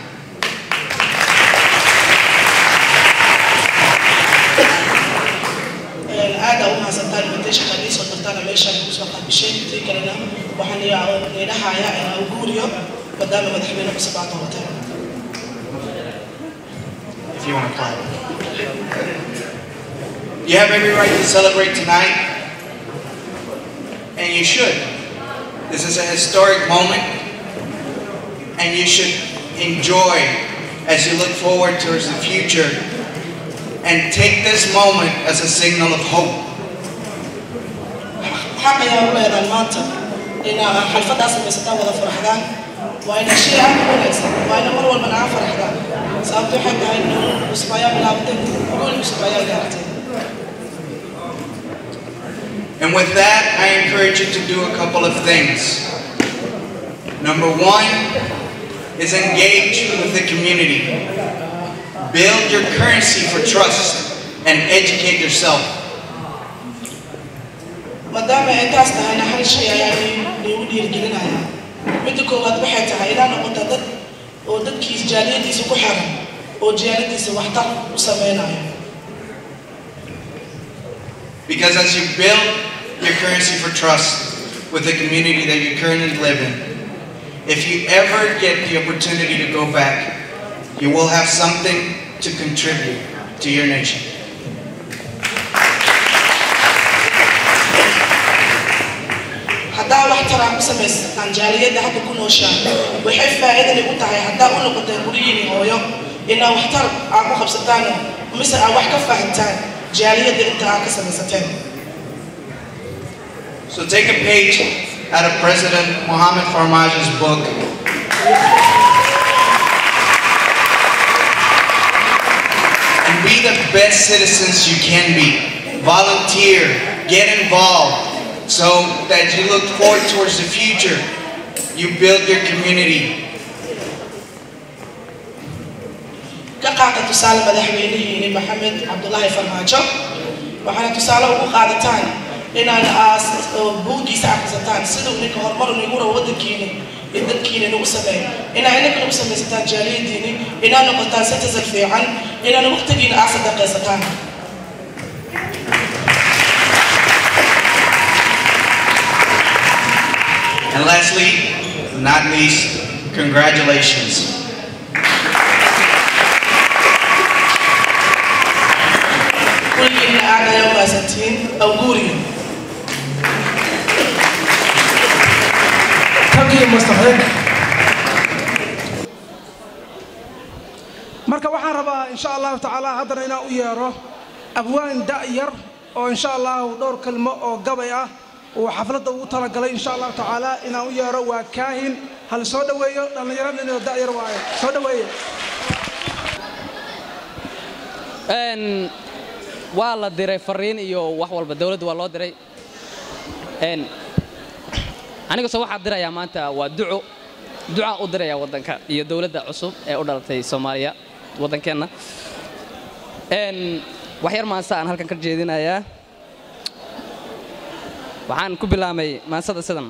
aada u mahadsantaan invitation haddii soo dartaana meeshaan igu soo qaabisheen tii kalena waxaan idhahayaa inaa u guuriyo maadaama madaxweyne cusub aad doorateen if you want to clap. You have every right to celebrate tonight, and you should. This is a historic moment, and you should enjoy as you look forward towards the future and take this moment as a signal of hope. xaq ayaa u leedahay maanta inaa xalfaddaa samaysataan wada faraxdaan waa ina shay aad u wanaagsan waa ina mar walbana aa faraxdaan sababto waxay tahay nolol cusub ayaa bilaabatay gool cusub ayaa gaartay And with that, I encourage you to do a couple of things. Number one is engage with the community. Build your currency for trust and educate yourself. maadaama ay taas tahayna hal shay ayaa liigu dhiirigelinayaa midda koowaad waxay tahay inaa noqota dad oo dadkiis jaaliyadiisa ku xiran oo jaaliyadiisa waxtar u samaynayo Because as you build your currency for trust with the community that you currently live in, if you ever get the opportunity to go back, you will have something to contribute to your nation. haddaa wax taraan ku samaysataan jaaliyadda hadda ku nooshaan waxay faa'iidani u tahay haddaa u noqoteen guryihiini hooyo inaa waxtar aa ku qabsataan mise aa wax ka fahantaan jaaliyadda inta aa ka samaysateen So take a page out of President Mohammed Farmage's book. And be the best citizens you can be. Volunteer, get involved, so that you look forward towards the future. You build your community. ka qaata tusaale madaxweynihiini maxamed cabdulaahi farmaajo waxaana tusaale ugu qaadataan inaan aas buuggiisa akhrisataan siduu ninka horumar nigu rabo waddankiini iyo dadkiini nagu sameeyo inaa inanka nagu samaysataan jaaliyadiini inaa noqotaan citizen fiican inaan waqtigiina aa sadaqaysataan And lastly, not least, congratulations. kulligiina aad ayaa u maasantihiin awguuriga marka waxaan rabaa insha allahu tacaala haddana inaan u yeero abwaan da'yar oo insha allahu dhowr kelmo oo gabay ah uu xafladda ugu talagalay insha allahu tacaala inaan u yeero waa kaahin. Hal soo dhoweeyo dhallinyarada da'yar waayo. Soo dhoweeye waa la diray fariin iyo wax walba dowladda waa loo diray n anigase waxaa dirayaa maanta waa duco. Ducaa u diraya waddanka iyo dowladda cusub ee u dhalatay soomaaliya waddankeenna. N wax yar maanse aan halkan ka jeedinayaa waxaan ku bilaabay maansada sidan.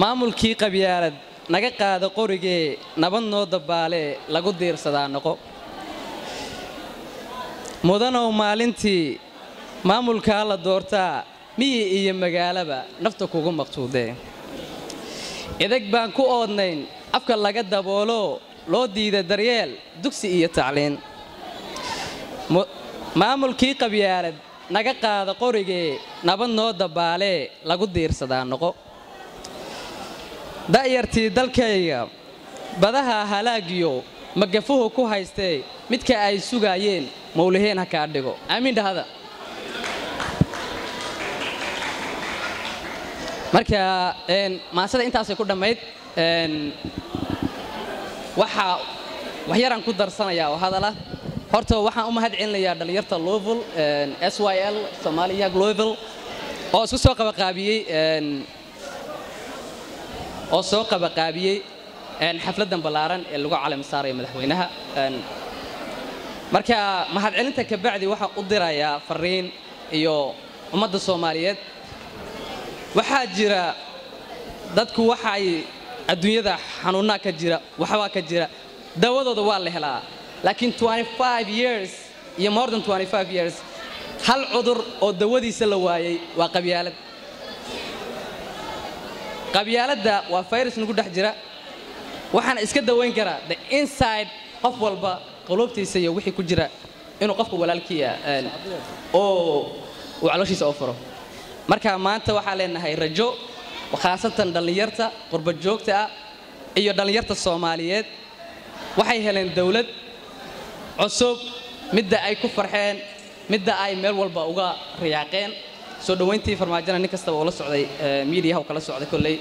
Maamulkii qabyaalad naga qaada qorigee nabad noo dabaalee lagu diirsadaa noqo. Mudanow maalintii maamulkaa la doortaa miyi iyo magaalaba nafta kugu maqsuudee. Idag baan ku oodnayn afka laga daboolo loo diida daryeel dugsi iyo tacliin. Maamulkii qabyaalad naga qaada qorigee nabad noo dabaalee lagu diirsadaa noqo. Da'yartii dalkayga badaha halaagiyo magafuhu ku haystee midka ay sugaayeen mawlaheen ha kaa dhigo. Aamiin dhahada marka maasada intaasay ku dhammayd waxaa wax yaraan ku darsanayaa oo hadala. Horta waxaan u mahad celinayaa dhallinyarta lovel s y l soomaaliya glovel oo isku soo qabaqaabiyey oo soo qabaqaabiyey xafladdan ballaaran ee lagu calam saaraya madaxweynaha marka mahadcelinta kabacdi waxaan u dirayaa fariin iyo ummadda soomaaliyeed waxaa jira dadku waxay adduunyada xanuunnaa ka jira waxbaa ka jira. Dawadooda waa la helaa laakiin years iyo more than hal cudur oo dawadiisa la waayey waa qabyaalad. Qabyaaladda waa fayrus nagu dhex jira. Waxaan iska dawayn karaa the inside qof walba quluubtiisa iyo wixii ku jira inuu qofka walaalkiia oo uu calooshiisa oo furo marka maanta waxaa leenahay rajo khaasatan dhallinyarta qurba joogta ah iyo dhallinyarta soomaaliyeed. Waxay heleen dawlad cusub midda ay ku farxeen midda ay meel walba uga riyaaqeen. Soo dhowayntii farmaajona nin kastaba uu la socday miidiyaha uu kala socday kolley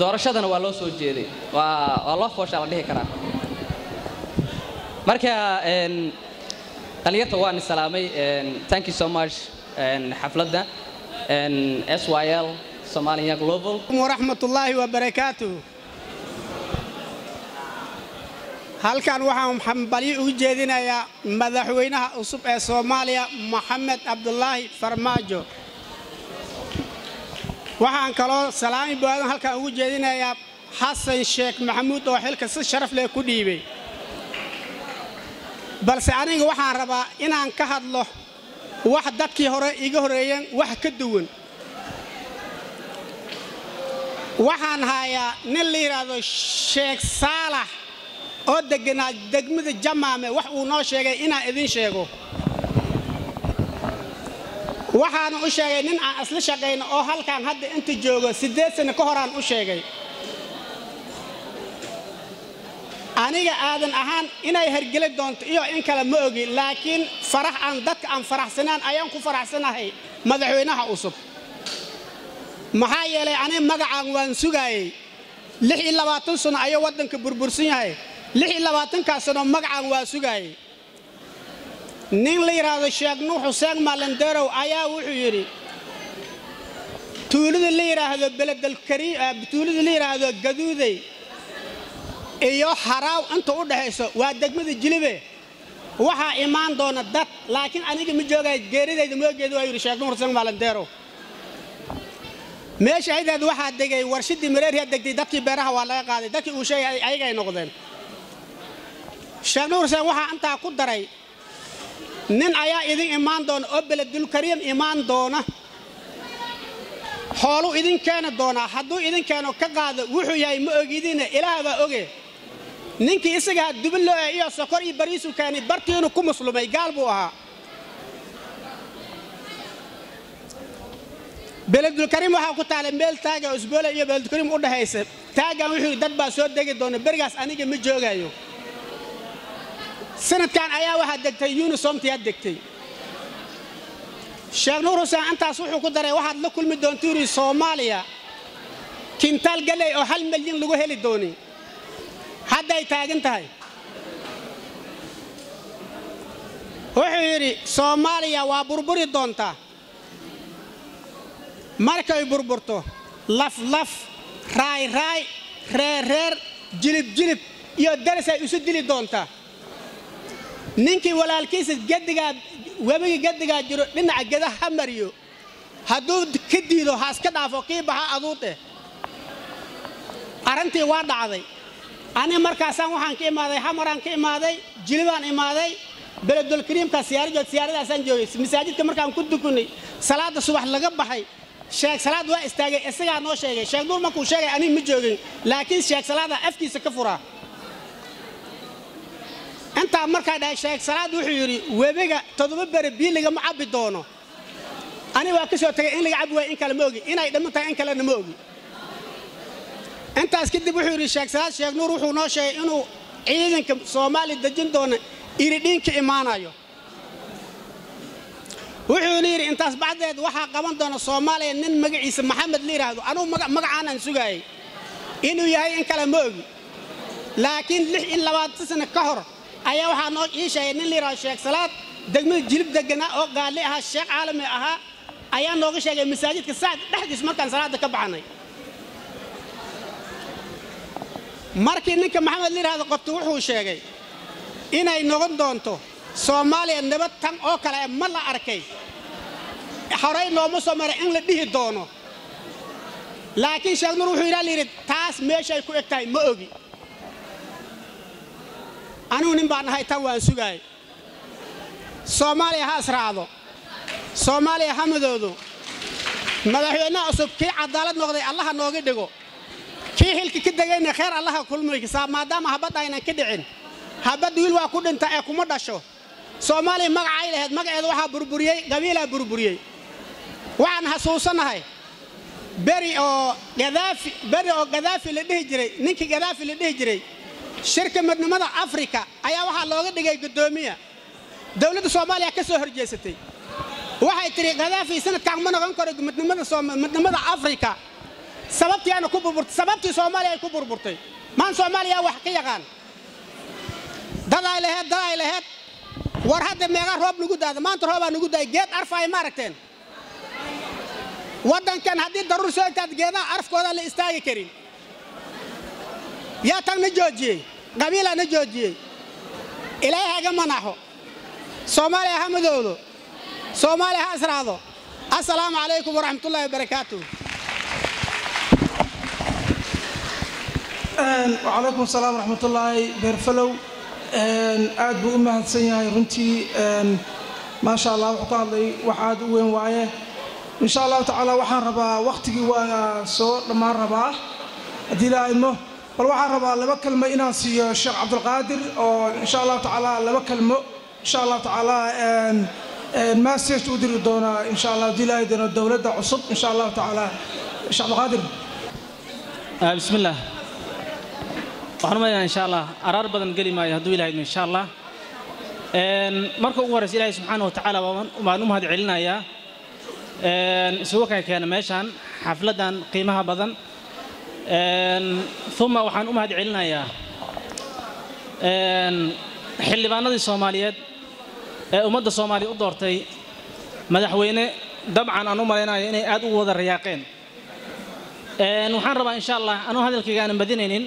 doorashadana waa loo soo jeeday. Waa waa loo fooshaa la dhihi karaa. Marka dhallinyarta waan salaamay. Thank you so much xafladda s y l somalia global. Waraxmatullaahi wabarakaatuh halkan waxaan xambalyo ugu jeedinayaa madaxweynaha cusub ee soomaaliya maxamed cabdulaahi farmaajo. Waxaan kaloo salaami baadan halkan ugu jeedinayaa xasan sheekh maxamuud oo xilka si sharaf leh ku dhiibay. Balse aniga waxaan rabaa inaan ka hadlo wax dadkii hore iga horeeyeen wax ka duwan. Waxaan hayaa nin la yidhaahdo sheekh saalax oo degganaa degmada jamaame. Wax uu noo sheegay inaan idin sheego. Waxaana u sheegay nin aan isla shaqayno oo halkan hadda inta joogo siddeed sanno ka horaan u sheegay aniga aadan ahaan inay hergeli doonto iyo in kale ma ogi laakiin farax aan dadka aan faraxsanaan ayaan ku faraxsanahay madaxweynaha cusub maxaa yeelay aniga magacaan waan sugaayey lix iyo labaatan sano ayuu waddanka burbursan yahay. Lix iyo labaatankaas sano magacaan waa sugaayey nin la yidhaahdo sheekh nuux xuseen maalindeerow ayaa wuxuu yidhi tuulada la yidhaahdo beledalkariim tuulada la yidhaahdo gaduuday iyo haraaw inta u dhexayso waa degmada jilibe. Waxaa imaan doona dad laakiin aniga ma joogay geeridayda moogeeda waa yidhi sheekh nuux xuseen maalindeerow meesha aydeed waxaa degay warshadii mareeriya degtay dadkii beeraha waa laga qaaday dadkii uu sheegay ayagay noqdeen. Sheekh nuur xuseen waxaa intaa ku daray nin ayaa idin imaan doona oo beledulkariim imaan doona xooluu idin keeni doonaa hadduu idin keeno ka qaado wuxuu yahay ma ogidina ilaah baa oge ninkii isagaa dubiloo eh iyo sokor iyo bariisu keenay bartiinu ku muslumay gaal buu ahaa. Beledulkariim waxaa ku taalay meel taaga oo isboole iyo beledulkariim u dhexaysa taagan wuxuu dad baa soo degi doona berigaas aniga ma joogayo. Sanadkan ayaa waxaa degtay yunisomtiyaa degtay. Sheekh nuur xuseen intaas wuxuu ku daray waxaad la kulmi doonta yuri soomaaliya. Kintaal galey oo hal milyan lagu heli dooni hadday taagan tahay. Wuxuu yidhi soomaaliya waa burburi doontaa markay burburto laflaf raayraay reerreer jilibjilib iyo darisay isu dili doontaa ninkii walaalkiisa gedigaa webigii gedigaa jiro dhinaca geda ha mariyo. Hadduu ka diido ha iska dhaafo kii baxa aduud eh arrintii waa dhacday ani markaasaan waxaan ka imaaday hamaraan ka imaaday jilibaan imaaday beledulkariimka siyaarajood siyaaradaasaan joogay. Masaajidka markaan ku dukunay salaadda subax laga baxay sheekh salaad waa istaagay isagaa noo sheegay. Sheekh nuur markuu sheegay aniga ma joogin. Laakiin sheekh salaadaa afkiisa ka furaa. Intaa markaa dhahay sheekh salaad wuxuu yidhi webiga toddoba bere biyo lagama cabbi doono. Ani waa ka soo tagay in laga cabbi waayo in kale ma ogi inay dhamman tahay in kalena ma ogi intaas kadib wuxuu yidhi sheekh salaad sheekh nuur wuxuu noo sheegay inuu ciidanka soomaaliya dejin doono iridhiinka imaanayo. Wuxuuna yidhi intaas bacdeed waxaa qaban doona soomaaliya nin magaciisa maxamed la yidhaahdo anugu magacaanaan sugaayay inuu yahay in kale ma ogi. Laakiin lix iyo labaatan sano ka hor ayaa waxaa noo ii sheegay nin la yidhahdo sheekh salaad. Degmada jilib deganaa oo gaalli ahaa sheekh caalami ahaa ayaa nooga sheegay masaajidka saacd dhexdiis markaan salaadda ka baxnay markii ninka maxamed la yidhahdo qoftu wuxuu sheegay inay noqon doonto soomaaliya nabad tan oo kale ma la arkay. Horey nooma soo maray in la dhihi doono. Laakiin sheekh nuur wuxuu yidhaa layidhi taas meeshay ku eg tahay ma ogi. Anigu nin baan ahay tan waan sugaay soomaaliya ha israacdo soomaaliya ha madoodo. Madaxweynaha cusub kii cadaalad noqday allaha nooga dhigo kii xilka ka degayna kheer allaha kulmaysaa maadaama habadda aynan ka dhicin habadda wiil waa ku dhinta ee kuma dhasho. Soomaaliya magacay lahayd magaceeda waxaa burburiyey qabiilaa burburiyey. Waxaan xasuusanahay beri oo gadaafi beri oo gadaafi la dhihi jiray ninkii gadaafi la dhihi jiray shirka midnimada afrika ayaa waxaa looga dhigay guddoomiya dowladda soomaaliya ka soo horjeesatay. Waxay tidhi gadaafi sanadkan ma noqon karo midnimada afrika sababtii aana ku burburtay sababtii soomaaliya ay ku burburtay. Maan soomaaliya wax ka yaqaan. Laheed daday laheed. War hadda meegaa roob nagu daada maanta roobaa nagu daay geed arfaay ma aragteen waddankan haddii daruur soo intaad geedaha arfkooda la istaagi karin. Yaa tan na joojiyey qabiilaa na joojiyey. Ilaahay haga manaxo soomaaliya ha madowdo soomaaliya ha israado assalaamu calaykum waraxmatullaahi wabarakaatuh wacalaykum salaam waraxmatullaahi beerfalow aad buu u mahadsan yahay runtii. Maasha allah wuxuu ka oo insha allahu tacaala laba kelmo insha allahu tacaala masage u waxaan umaleynaa insha allah araar badan geli maayo hadduu ilahay idmo insha allah. Marka ugu horeysa ilaahay subxaana wa tacaala waan u mahad celinayaa isugu kay keena meeshaan xafladan qiimaha badan. Uma waxaan u mahad celinayaa xildhibaanadii soomaaliyeed ee ummadda soomaaliya u doortay madaxweyne. Dabcan aan u malaynayo inay aad ugu wada rayaaqeen Een, waxaan rabaa insha allah anuu hadalkayga aanan badinaynin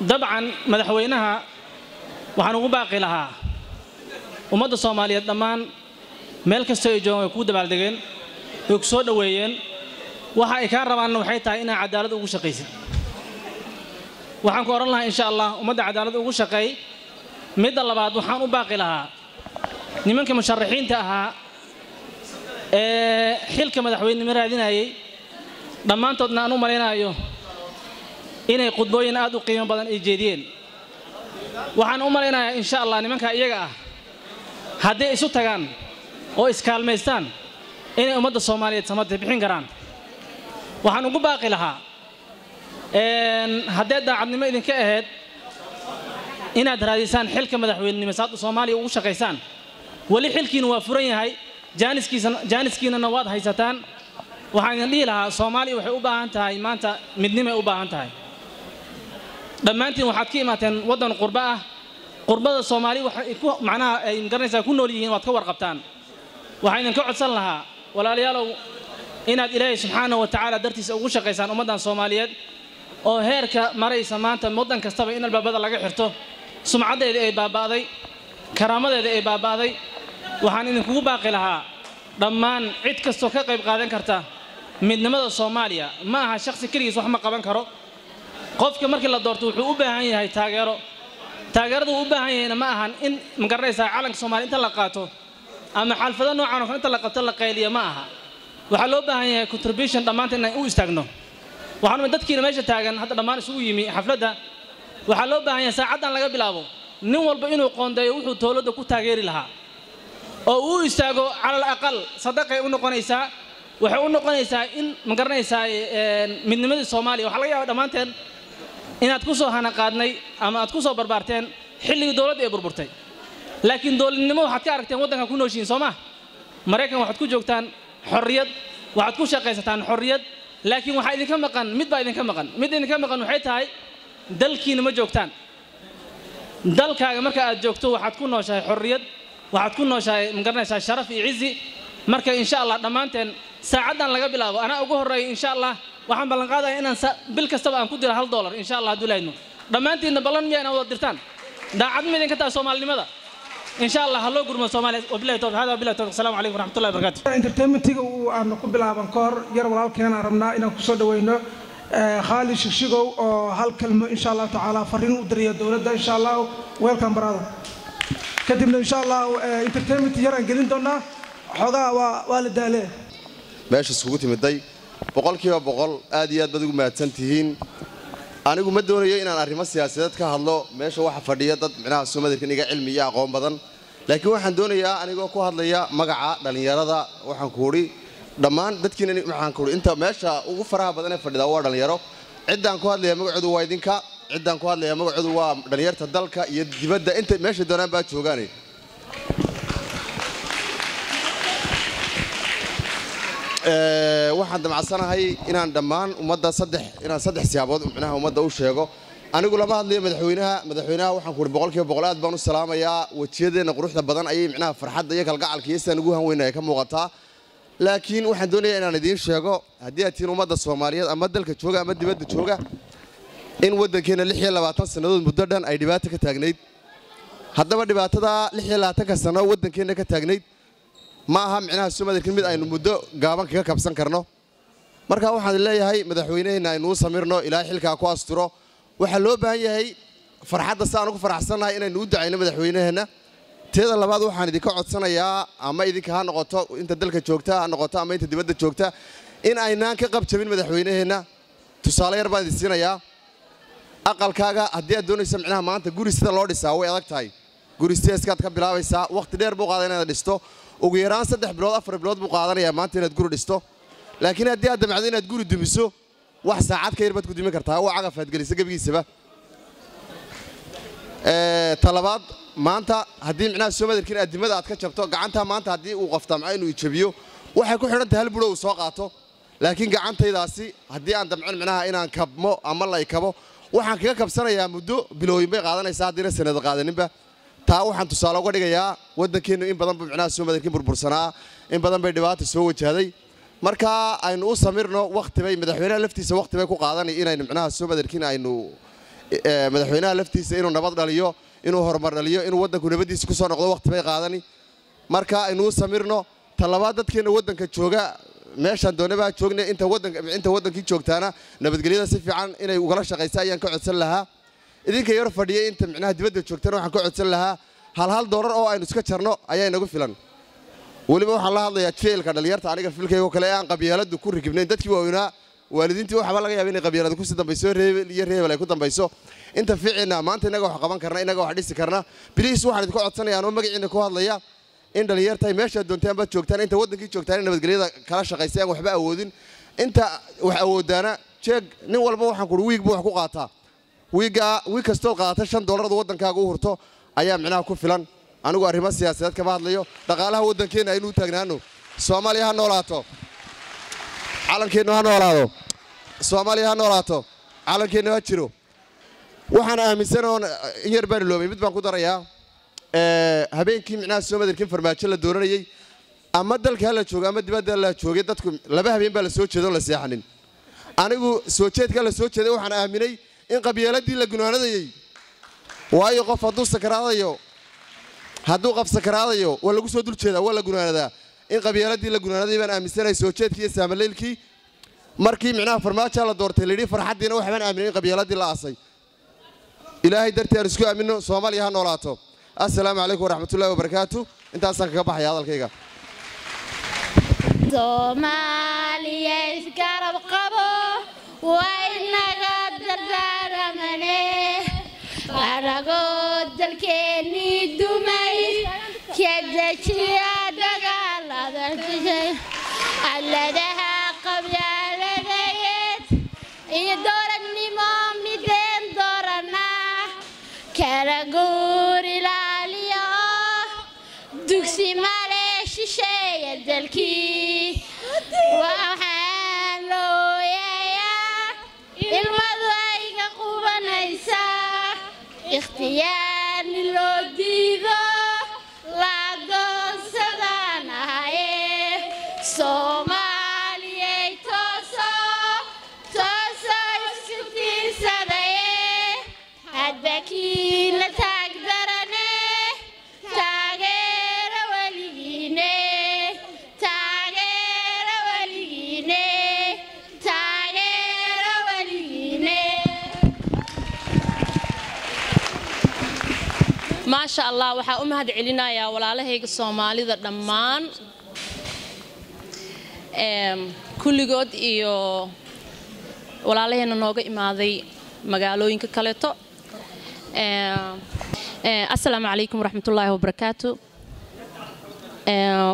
dabcan madaxweynaha waxaan ugu baaqi lahaa. Ummadda soomaaliyeed dhammaan meel kastoo ay joogaan way kuu dabaaldegeen way ku soo dhoweeyeen. Waxa ay kaa rabaanna waxay tahay inaa cadaalad ugu shaqaysid. Waxaan ku odhan lahaa insha allah ummadda cadaalad ugu shaqeey midda labaad waxaan u baaqi lahaa nimanka musharaxiinta ahaa ee xilka madaxweynenimo raadinayay dhammaantoodna aan u malaynayo inay khudbooyin aad u qiimo badan ay jeediyeen. Waxaan u malaynayaa insha allah nimanka iyaga ah hadday isu tagaan oo iskaalmaystaan inay ummadda soomaaliyeed samata bixin karaan waxaan ugu baaqi lahaa haddee daacadnimo idinka ahayd inaad raadisaan xilka madaxweynenimo saad soomaaliya ugu shaqaysaan. Weli xilkiina waa furan yahay jaaniskiinana waad haysataan. Waxaan idin dhihi lahaa soomaaliya waxay u baahan tahay maanta midnimay u baahan tahay dhammaantiin waxaad ka imaateen waddan qurbo ah. Qurbada soomaali macnaha ay garanaysaa ku nool yihiin waad ka warqabtaan. Waxaan idinka codsan lahaa walaalayaalow inaad ilaahay subxaana wa tacaala dartiisa ugu shaqaysaan ummaddan soomaaliyeed oo heerka maraysa maanta waddan kastaba in albaabada laga xirto. Sumcaddeeda ay baaba'day karaamadeeda ay baaba'day waxaan idinkugu baaqi lahaa dhammaan cid kastoo ka qayb qaadan karta midnimada soomaaliya. Ma aha shakhsi keligiis wax ma qaban karo qofka markii la doorto wuxuu u baahan yahay taageero. Taageerada uu u baahan yahayna ma ahan in ma garanaysaa calanka soomaaliya inta la qaato ama xalfado noocan oo kale inta la qabto la qayliya ma aha. Waxaa loo baahan yahay contribution dhammaanta inaan u istaagno. Waxaan umid dadkiina meesha taagan hadda dhammaan isugu yimi xafladda. Waxaa loo baahan yahay saacaddan laga bilaabo. Nin walba inuu qoondeeyo wuxuu dowladda ku taageeri lahaa. Oo uu istaago calal aqal sadaqay u noqonaysaa waxay u noqonaysaa in ma garanaysaa midnimadii soomaaliya. Waxaa laga yaabaa dhammaanteen inaad ku soo hanaqaadnay ama aad ku soo barbaarteen xilligii dowladda ee burburtay. Laakiin dowladnimo waxaad ka aragteen waddanka ku nooshihiin soo ma? Maraykan waxaad ku joogtaan xorriyad waxaad ku shaqaysataan xorriyad. Laakiin waxaa idinka maqan mid baa idinka maqan. Mid idinka maqan waxay tahay dalkiina ma joogtaan. Dalkaaga marka aad joogto waxaad ku nooshahay xorriyad waxaad ku nooshahay ma garanaysaa sharaf iyo cizi marka insha allah dhammaanteen saacaddan laga bilaabo. Anaa ugu horreeya insha allah waxaan ballan qaadaya inaan bil kastaba aan ku diro hal doolar insha allah hadduu lahaydno dhammaantiinna ballan miya inaa wada dirtaan. Daacad ma idinka tahay soomaalinimada? Insha allah ha loo gurmo soomaaliya. Wabilahi tawfiq hada wabilahi tawfiq asalaamu calaykum waraxmatullahi wabarakatu entertainmentiga uu aanu ku bilaaban ka hor yar walaalkeen aan rabnaa inaan ku soo dhaweyno eh, khaalid shigshigow oo hal kalmo insha allahu tacaala fariin u diriya dowladda insha allahu welcome brother. Kadibna insha allahu eh, entertainment yar aan gelin doonaa xoogaa waa waa la daalee. Meesha isugu timiday boqolkiiba boqol aad iyo aad baad ugu mahadsan tihiin. Anigu ma doonayo inaan arrimo siyaasadeed ka hadlo meesha waxa fadhiya dad micnaha somadarkan iga cilmi iyo aqoon badan. Laakiin waxaan doonayaa anigoo ku hadlaya magaca dhallinyarada waxaan ku udhi dhammaan dadkiina waxaan ku udhi inta meesha ugu faraha badan ee fadhida waa dhallinyaro. Ciddaan ku hadlaya magacoodu waa idinka ciddaan ku hadlaya magacoodu waa dhallinyarta dalka iyo dibadda. Inta meesha doonaan baa joogaane waxaan damacsanahay inaan dhammaan ummadda inaan saddex siyaabood micnaha ummadda u sheego. Anigu lama hadlayo madaxweynaha madaxweynaha waxaan ku uhi boqolkiiba boqol aad baan u salaamayaa. Wejiyadeenna quruxda badan ayay micnaha farxadda iyo kalgacalka iyo sidaan ugu hanweyna ay ka muuqataa. Laakiin waxaan doonayaa inaan idiin sheego haddii aad tihiin ummadda soomaaliyeed ama dalka jooga ama dibadda jooga in waddankeena lix iyo labaatan sannadood muddo dhan ay dhibaato ka taagnayd. Haddaba dhibaatada lix iyo labaatanka sanno waddankeenna ka taagnayd ma aha micnaha somadarkin mid aynu muddo gaaban kaga kabsan karno. Marka waxaan leeyahay madaxweyneheenna aynuu samirno ilaahay xilkaa ku asturo. Waxaa loo baahan yahay farxadda si aanu ku faraxsannahay inaynu u dacayno madaxweyneheenna teeda labaad waxaan idinka codsanayaa ama idinka ha noqoto inta dalka joogta ha noqoto ama inta dibadda joogta in aynaan ka qabjabin madaxweyneheenna tusaale yar baan idin siinayaa. Aqalkaaga haddii aad doonayso micnaha maanta guri sida loo dhisaa way adag tahay. Guri steeskaad ka bilaabaysaa wakhti dheer buu qaaday inaad dhisto ugu yaraan saddex bilood afar bilood buu qaadanayaa maanta inaad guri dhisto. Laakiin haddii aad damacdo inaad guri dumiso wax saacad ka yar baad ku dumi kartaa. Waa cagaf aad gelisa gebigiisaba talabaad maanta haddii micnaha soo madarkin addimada aad ka jabto gacantaa maanta haddii uu qaftamco inuu ijabiyo waxay ku xidhan tahay hal budho uu soo qaato. Laakiin gacantaydaasi haddii aan damcin micnaha inaan kabmo ama la ikabo waxaan kaga kabsanayaa muddo bilooyin bay qaadanaysaa haddiina sanada qaadaninba taa waxaan tusaale uga dhigayaa waddankeennu in badan buu burbursanaa in badan bay dhibaata soo wajahday. Marka aynu u samirno wakhti bay madaxweynaha laftiisa wakhti bay ku qaadanay inaynu micnaha soo madarkin aynu ee, madaxweynaha laftiisa inuu nabad dhaliyo inuu horumar dhaliyo inuu waddanku nabadiisa ku noqdo wakhti bay qaadani. Marka aynu u samirno talabaad dadkeena waddanka jooga meeshaan doonabaa joogna inta waddanka inta waddankii joogtaana nabadgelyada si fiican inay ugala shaqaysa ayaan ka codsan lahaa idinka yar fadhiya inta micnaha dibadda joogtana waxaan ka codsan lahaa hal doolar oo aynu iska jarno ayaa inagu filan. Weliba waxaan la hadlayaa jeelka dhalinyarta aniga filkaygo kale ee aan qabyaaladu ku rikibnayn dadkii waaweynaa waalidiintii waxba laga yaaba inay qabyaaladu ku sii dambayso iyo reebel ay ku dambayso. Inta ficina maanta innaga wax qaban karna innaga wax dhisi karna. Biliis waxaan idinku codsanayaa anoo magaciina ku hadlaya in dhalinyartahay meeshaad doontaan joogtaan inta waddankii joogtaan nabadgelyada kala shaqaysay aan waxba awoodin. Inta wax awoodaana jeeg nin walba waxaan kuhi wiig buu wax ku qaataa wiigaa wiig kastood qaadata shan doolarada waddankaaga u hurto ayaa micnaha ku filan. Anigu arrimo siyaasadeed kama hadlayo dhaqaalaha waddankeenna aynu u taagnaano soomaaliya ha noolaato. Calankeennu ha noolaado. Soomaaliya ha noolaato. Calankeennu ha jiro. Waxaan aaminsan oon in yar baan iloobay. Mid baan ku darayaa ee, habeenkii micnaha soo madarkin farmaajo la dooranayey ama dalka ha la ama dibadda la joogay dadku laba habeen baa la soo jeedo la seexanin. Anigu soo jeedka la soo jeeday waxaan aaminay in qabyaaladii la gunaanadayey waayo qof hadduu sakaraadayo hadduu qof sakaraadayo waa lagu soo dul jeedaa waa la gunaanadaa. In qabyaaladii la gunaanaday baan aaminsanahay soo jeedkii iyo saamaleylkii. Markii micnaha farmaajo la doortay la yidhi farxaddiina waxbaan aaminay in qabyaaladii la aasay. Ilaahay dartii aan isku aamino soomaaliya ha noolaato. Assalaamu calaykum waraxmatullahi wabarakaatu intaasaan kaga baxaya hadalkayga soomaaliya isgarab qabo way naga dardaaramane اختيار للودي maasha allah waxaa u mahad celinayaa walaalahayga soomaalida dhammaan kulligood iyo walaalaheena nooga imaaday magaalooyinka kaleeto. Ee, ee, assalaamu calaykum waraxmatullaahi wabarakaatu.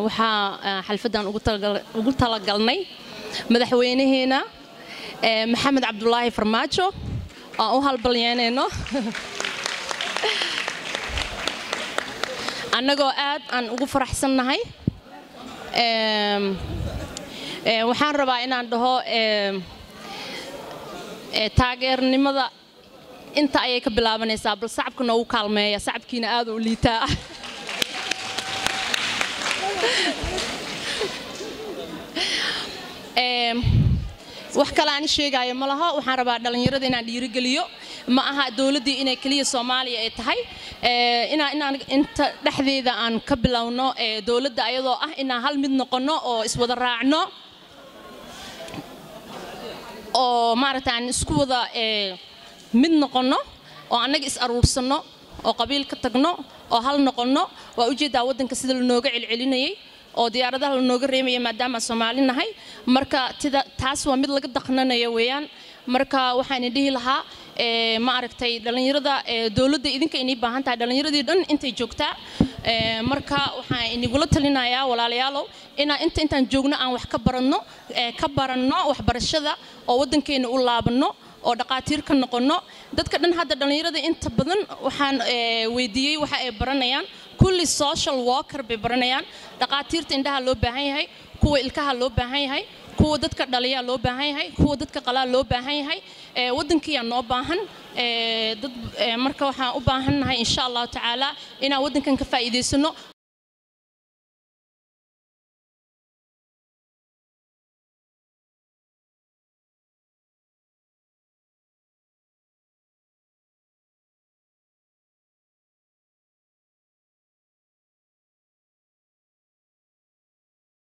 Waxaa ee, xalfadan ugu talagal- ugu talagalnay madaxweynaheena ee, maxamed cabdulaahi farmaajo. Aan u halbalyeynayno (laughs) annagoo aad aan ugu faraxsannahay waxaan rabaa inaan dhaho taageernimada inta ayay ka bilaabanaysaa bal sacabka noogu kaalmeeya sacabkiina aad u liitaa. (laughs) Eem, wax kale aan sheegaayo ma laha. Waxaan rabaa dhallinyarada inaan dhiirigeliyo. Ma aha dowladdii inay keliya soomaaliya ay tahay. Ee, inaa inaan inta dhexdeeda aan ka bilowno ee, dowladda ayadoo ah inaan hal mid noqonno oo iswada raacno. Oo maaragta aan isku wada ee, mid noqonno oo annaga is aruursanno oo qabiil ka tagno oo hal noqonno waa u jeedaa waddanka sida lanooga celcelinayay oo diyaaradaha lanooga reemaya maadaama soomaali nahay. Marka taas waa mid laga daqnanayo weeyaan. Marka waxaan dhihi lahaa ee, ma aragtay dhallinyarada ee, dowladda idinka inay baahan tahay. Dhallinyaradii dhan intay joogtaa. Ee, marka waxaan inigula talinayaa walaalayaalow inaan inta intaan joogno aan wax ka baranno ka baranno waxbarashada oo waddankeena u laabanno oo dhaqaatiir ka noqonno. Dadka dhan hadda dhallinyarada inta badan waxaan weydiiyey waxa ay baranayaan kulli social worker bay baranayaan. Dhaqaatiirta indhaha loo baahan yahay kuwa ilkaha loo baahan yahay kuwa dadka dhaliyaa loo baahan yahay kuwa dadka qalaa loo baahan yahay. Ee, waddankiyaa noo baahan. Dad marka waxaan u baahannahay insha allahu tacaala inaan waddankan ka faa'iidaysano